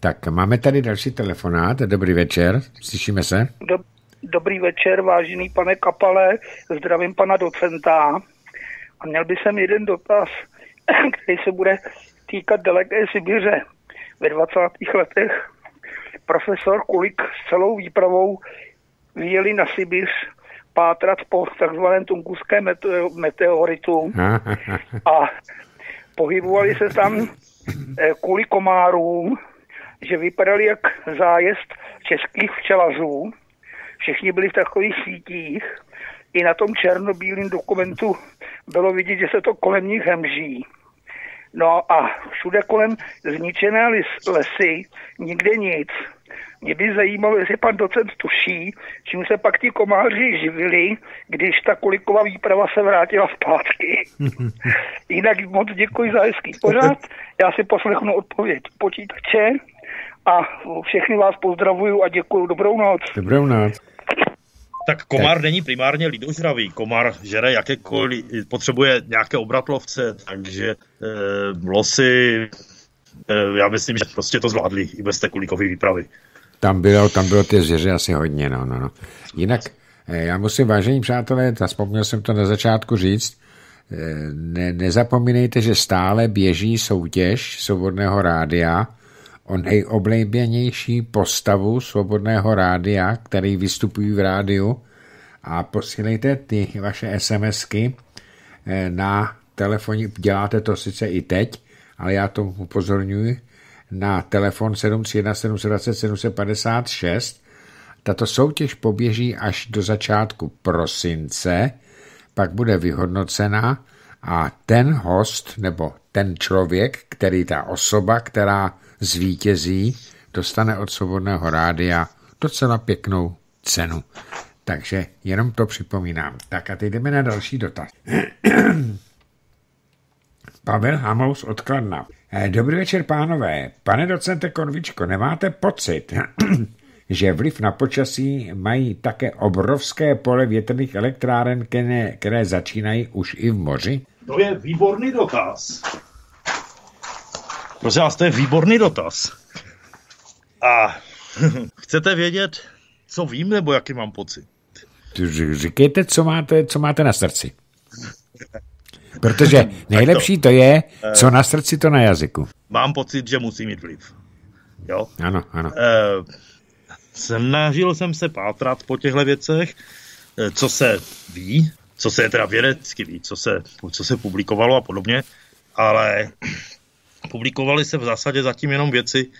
Tak máme tady další telefonát. Dobrý večer, slyšíme se? Dob- Dobrý večer, vážený pane Kapale, zdravím pana docenta. A měl by jsem jeden dotaz, který se bude týkat daleké Sibiře. Ve 20. letech profesor Kulik s celou výpravou vyjeli na Sibiř pátrat po takzvaném tunguském meteoritu a pohybovali se tam eh, kvůli komárům, že vypadali jak zájezd českých včelařů všichni byli v takových sítích. I na tom černobílém dokumentu bylo vidět, že se to kolem nich hemží. No a všude kolem zničené lesy, nikde nic. Mě by zajímalo, jestli pan docent tuší, čím se pak ti komáři živili, když ta kuliková výprava se vrátila zpátky. Jinak moc děkuji za hezký pořád. Já si poslechnu odpověď počítače a všechny vás pozdravuju a děkuji. Dobrou noc. Dobrou noc. Tak komár tak. není primárně lidožravý. Komár žere jakékoliv, potřebuje nějaké obratlovce, takže eh, losy, eh, já myslím, že prostě to zvládli i bez té kulíkové výpravy. Tam bylo, tam bylo ty zvěře asi hodně, no, no, no. Jinak, eh, já musím, vážení přátelé, vzpomněl jsem to na začátku říct, ne, nezapomínejte, že stále běží soutěž Svobodného rádia o nejoblíbenější postavu Svobodného rádia, který vystupují v rádiu a posílejte ty vaše SMSky eh, na telefoně, děláte to sice i teď, ale já to upozorňuji, na telefon 731 720 756. Tato soutěž poběží až do začátku prosince, pak bude vyhodnocena a ten host nebo ten člověk, který ta osoba, která zvítězí, dostane od Svobodného rádia docela pěknou cenu. Takže jenom to připomínám. Tak a teď jdeme na další dotaz. Pavel Hamous odkladna. Eh, dobrý večer, pánové. Pane docente Konvičko, nemáte pocit, že vliv na počasí mají také obrovské pole větrných elektráren, které začínají už i v moři? To je výborný dotaz. Prosím vás, to je výborný dotaz. A chcete vědět, co vím, nebo jaký mám pocit? Říkejte, co máte, co máte na srdci. Protože nejlepší to je, co na srdci, to na jazyku. Mám pocit, že musí mít vliv. Jo? Ano, ano. E, snažil jsem se pátrat po těchto věcech, eh, co se ví, co se teda vědecky ví, co se, co se publikovalo a podobně, ale publikovaly se v zásadě zatím jenom věci,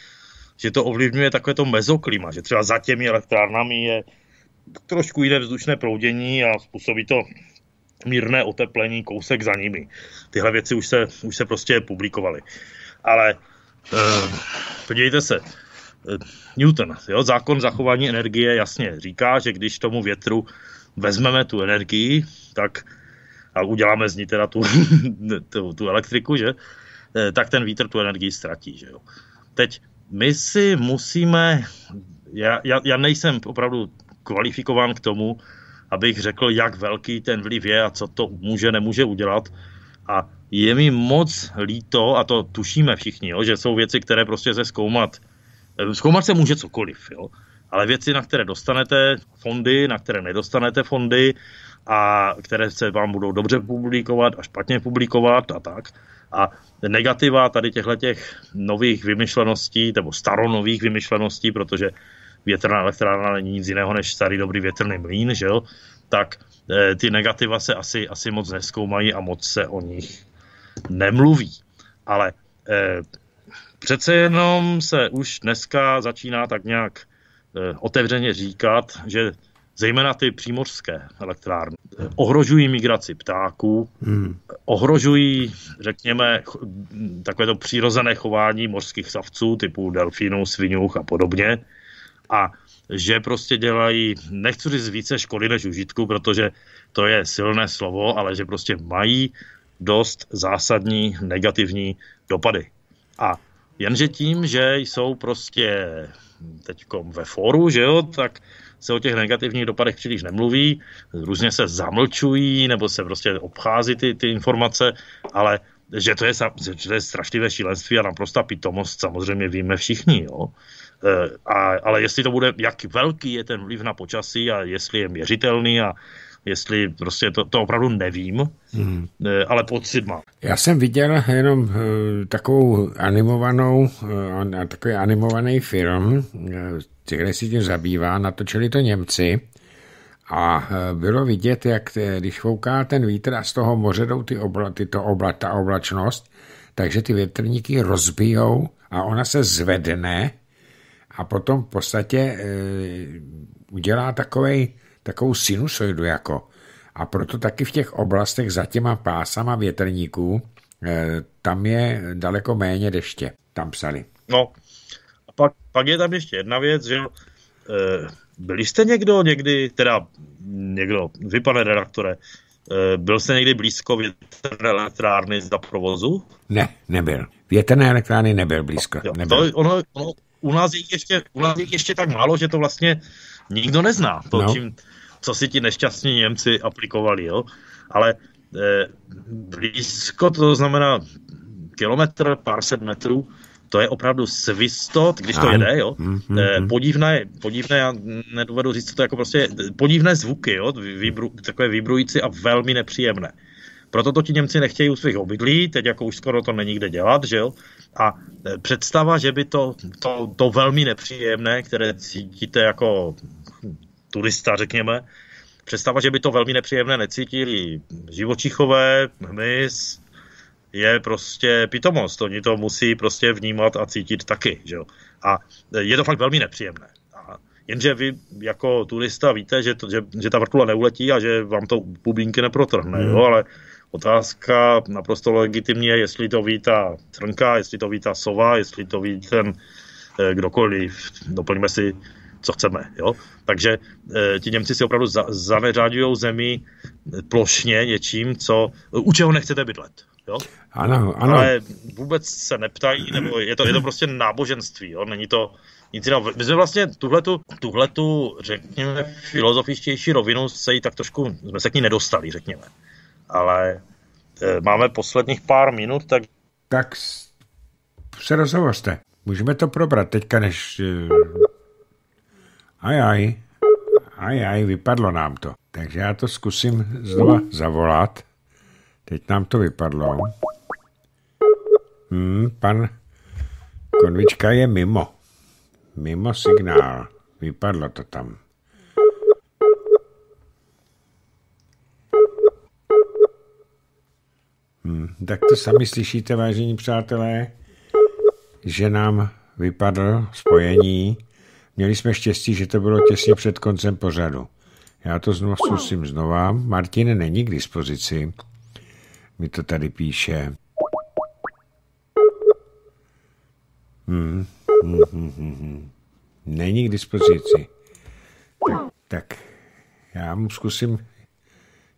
že to ovlivňuje takové to mezoklima, že třeba za těmi elektrárnami je trošku jiné vzdušné proudění a způsobí to mírné oteplení kousek za nimi. Tyhle věci už se, už se prostě publikovaly. Ale eh, podívejte se, eh, Newton, jo, zákon zachování energie jasně říká, že když tomu větru vezmeme tu energii, tak a uděláme z ní teda tu, tu, tu elektriku, že, tak ten vítr tu energii ztratí. Že jo. Teď my si musíme, já, já, já nejsem opravdu kvalifikován k tomu, abych řekl, jak velký ten vliv je a co to může, nemůže udělat. A je mi moc líto, a to tušíme všichni, jo, že jsou věci, které prostě se zkoumat, eh, zkoumat se může cokoliv, jo, ale věci, na které dostanete fondy, na které nedostanete fondy a které se vám budou dobře publikovat a špatně publikovat a tak. A negativa tady těchto těch nových vymyšleností, nebo staronových vymyšleností, protože větrná elektrárna není nic jiného než starý dobrý větrný mlín, že jo? tak e, ty negativa se asi, asi moc neskoumají a moc se o nich nemluví. Ale e, přece jenom se už dneska začíná tak nějak otevřeně říkat, že zejména ty přímořské elektrárny ohrožují migraci ptáků, hmm. ohrožují, řekněme, takové to přirozené chování mořských savců typu delfínů, svinuch a podobně a že prostě dělají, nechci říct více škody než užitku, protože to je silné slovo, ale že prostě mají dost zásadní negativní dopady. A jenže tím, že jsou prostě teď ve fóru, že jo, tak se o těch negativních dopadech příliš nemluví, různě se zamlčují nebo se prostě obchází ty, ty informace, ale že to, je, že to je strašlivé šílenství a naprosto pitomost samozřejmě víme všichni. Jo. Eh, a, ale jestli to bude, jak velký je ten vliv na počasí a jestli je měřitelný a jestli prostě to, to opravdu nevím, hmm. ale pocit mám. Já jsem viděl jenom uh, takovou animovanou, uh, takový animovaný film, který si tím zabývá, natočili to Němci a bylo vidět, jak když fouká ten vítr a z toho moře jdou ty obla, tyto obla, ta oblačnost, takže ty větrníky rozbijou a ona se zvedne a potom v podstatě e, udělá takovej, takovou sinusoidu jako. A proto taky v těch oblastech za těma pásama větrníků e, tam je daleko méně deště, tam psali. No, a pak, pak je tam ještě jedna věc, že e, byli jste někdo někdy, teda někdo, vy pane redaktore, byl jste někdy blízko větrné elektrárny za provozu? Ne, nebyl. Větrné elektrárny nebyl blízko. Jo, nebyl. To, ono, ono, u nás je ještě, u nás je ještě tak málo, že to vlastně nikdo nezná, to, no. čím, co si ti nešťastní Němci aplikovali, jo. Ale eh, blízko, to znamená kilometr, pár set metrů, to je opravdu svistot, když to jede, jo. Mm, mm, eh, podivné, podivné, já nedovedu říct, co to jako prostě, podivné zvuky, jo, výbru, takové vibrující a velmi nepříjemné. Proto to ti Němci nechtějí u svých obydlí, teď jako už skoro to není kde dělat, že jo. A e, představa, že by to, to, to velmi nepříjemné, které cítíte jako turista, řekněme, představa, že by to velmi nepříjemné necítili živočichové, hmyz, je prostě pitomost. Oni to musí prostě vnímat a cítit taky. Že jo? A je to fakt velmi nepříjemné. A jenže vy jako turista víte, že, to, že, že ta vrtula neuletí a že vám to bubínky neprotrhne, mm. jo? ale Otázka naprosto legitimní je, jestli to ví ta trnka, jestli to ví ta sova, jestli to ví ten eh, kdokoliv. Doplňme si, co chceme. Jo? Takže e, ti Němci si opravdu za, zaneřáďují zemi plošně něčím, co, u čeho nechcete bydlet. Jo? Ano, ano. Ale vůbec se neptají, nebo je to, je to prostě náboženství. Jo? Není, to, nic jiného. My jsme vlastně tuhletu, tuhletu, řekněme, filozofičtější rovinu se jí tak trošku, jsme se k ní nedostali, řekněme. Ale e, máme posledních pár minut, tak... Tak se rozhovořte. Můžeme to probrat teďka, než... E, aj, aj. Aj, aj, vypadlo nám to. Takže já to zkusím znova zavolat. Teď nám to vypadlo. Hmm, pan Konvička je mimo. Mimo signál. Vypadlo to tam. Hmm, tak to sami slyšíte, vážení přátelé, že nám vypadlo spojení. Měli jsme štěstí, že to bylo těsně před koncem pořadu. Já to znovu zkusím znova. Martin není k dispozici. Mi to tady píše. Hmm. Hmm, hmm, hmm, hmm. Není k dispozici. Tak, tak já mu zkusím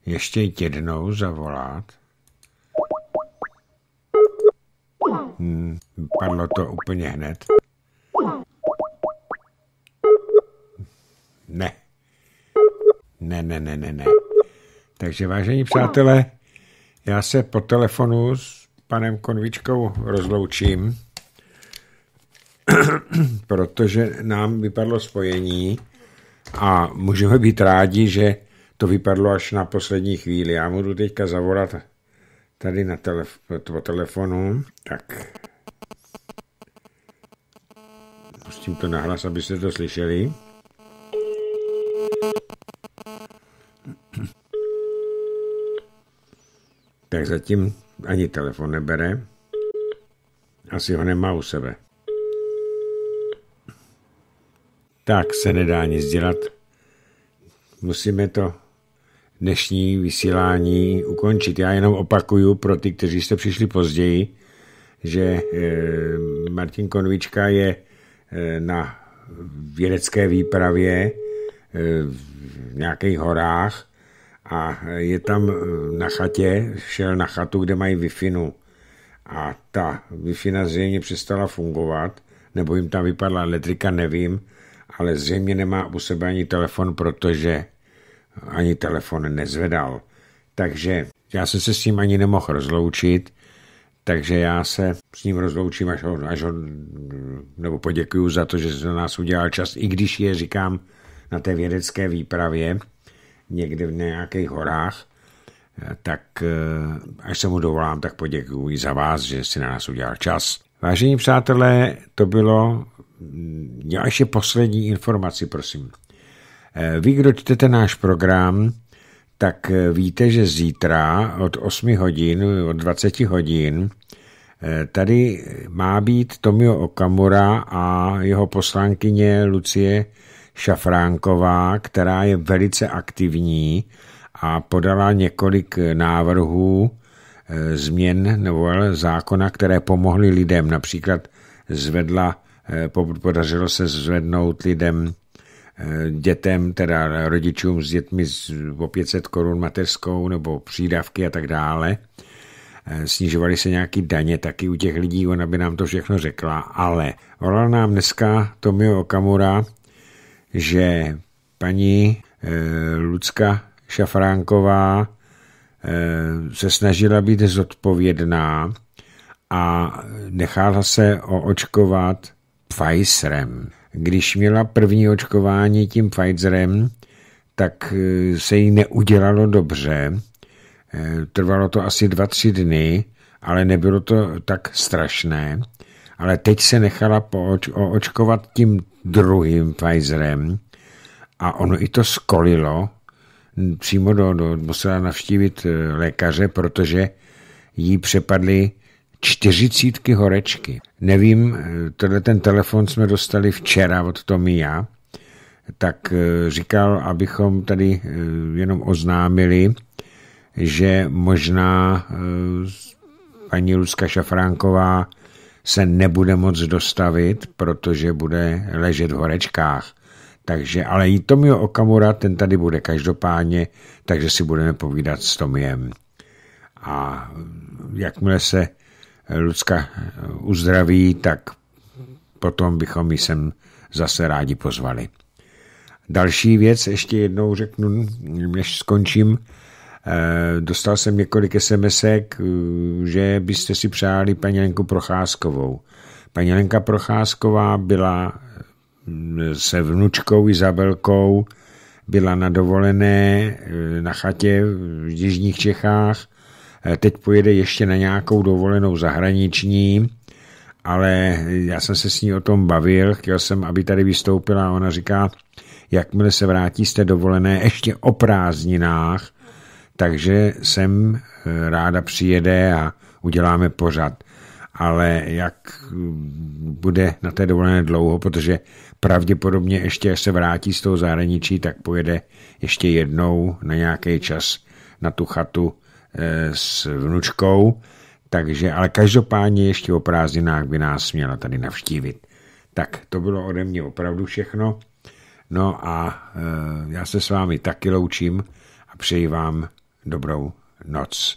ještě jednou zavolat. Hmm, padlo to úplně hned. Ne. Ne, ne, ne, ne, ne. Takže vážení přátelé, já se po telefonu s panem Konvičkou rozloučím, protože nám vypadlo spojení a můžeme být rádi, že to vypadlo až na poslední chvíli. Já mu jdu teďka zavolat tady na telef- telefonu. Tak. Pustím to nahlas, abyste to slyšeli. Tak zatím ani telefon nebere. Asi ho nemá u sebe. Tak se nedá nic dělat. Musíme to dnešní vysílání ukončit. Já jenom opakuju pro ty, kteří jste přišli později, že e, Martin Konvička je e, na vědecké výpravě v nějakých horách a je tam na chatě, šel na chatu, kde mají wi a ta wi zřejmě přestala fungovat, nebo jim tam vypadla elektrika, nevím, ale zřejmě nemá u sebe ani telefon, protože ani telefon nezvedal. Takže já jsem se s ním ani nemohl rozloučit, takže já se s ním rozloučím, až ho, až ho nebo poděkuju za to, že za nás udělal čas, i když je, říkám, na té vědecké výpravě, někde v nějakých horách, tak eh, až se mu dovolám, tak poděkuju i za vás, že si na nás udělal čas. Vážení přátelé, to bylo já ještě poslední informaci, prosím. Eh, vy, kdo čtete náš program, tak eh, víte, že zítra od 8 hodin, od 20 hodin, eh, tady má být Tomio Okamura a jeho poslankyně Lucie Šafránková, která je velice aktivní a podala několik návrhů změn nebo zákona, které pomohly lidem. Například zvedla Eh, podařilo se zvednout lidem, eh, dětem, teda rodičům s dětmi o 500 korun mateřskou nebo přídavky a tak dále. Eh, snižovaly se nějaký daně taky u těch lidí, ona by nám to všechno řekla, ale volal nám dneska Tomio Okamura, že paní Lucka Šafránková se snažila být zodpovědná a nechala se oočkovat Pfizerem. Když měla první očkování tím Pfizerem, tak eh, se jí neudělalo dobře. Eh, trvalo to asi dva, tři dny, ale nebylo to tak strašné. Ale teď se nechala poočkovat tím druhým Pfizerem a ono i to skolilo. Přímo do, do, musela navštívit eh, lékaře, protože jí přepadly čtyřicítky horečky. Nevím, tenhle ten telefon jsme dostali včera od Tomia, tak eh, říkal, abychom tady eh, jenom oznámili, že možná eh, paní Lucka Šafránková se nebude moc dostavit, protože bude ležet v horečkách. Takže, ale i Tomio Okamura, ten tady bude každopádně, takže si budeme povídat s Tomiem. A jakmile se Lucka uzdraví, tak potom bychom ji sem zase rádi pozvali. Další věc, ještě jednou řeknu, než skončím, dostal jsem několik SMSek, eh, že byste si přáli paní Lenku Procházkovou. Paní Lenka Procházková byla eh, se vnučkou Izabelkou, byla na dovolené na chatě v Jižních Čechách, teď pojede ještě na nějakou dovolenou zahraniční, ale já jsem se s ní o tom bavil, chtěl jsem, aby tady vystoupila a ona říká, jakmile se vrátí z té dovolené ještě o prázdninách, takže sem eh, ráda přijede a uděláme pořad. Ale jak bude na té dovolené dlouho, protože pravděpodobně ještě se vrátí z toho zahraničí, tak pojede ještě jednou na nějaký čas na tu chatu e, s vnučkou, takže, ale každopádně ještě o prázdninách by nás měla tady navštívit. Tak to bylo ode mě opravdu všechno. No a e, já se s vámi taky loučím a přeji vám dobrou noc.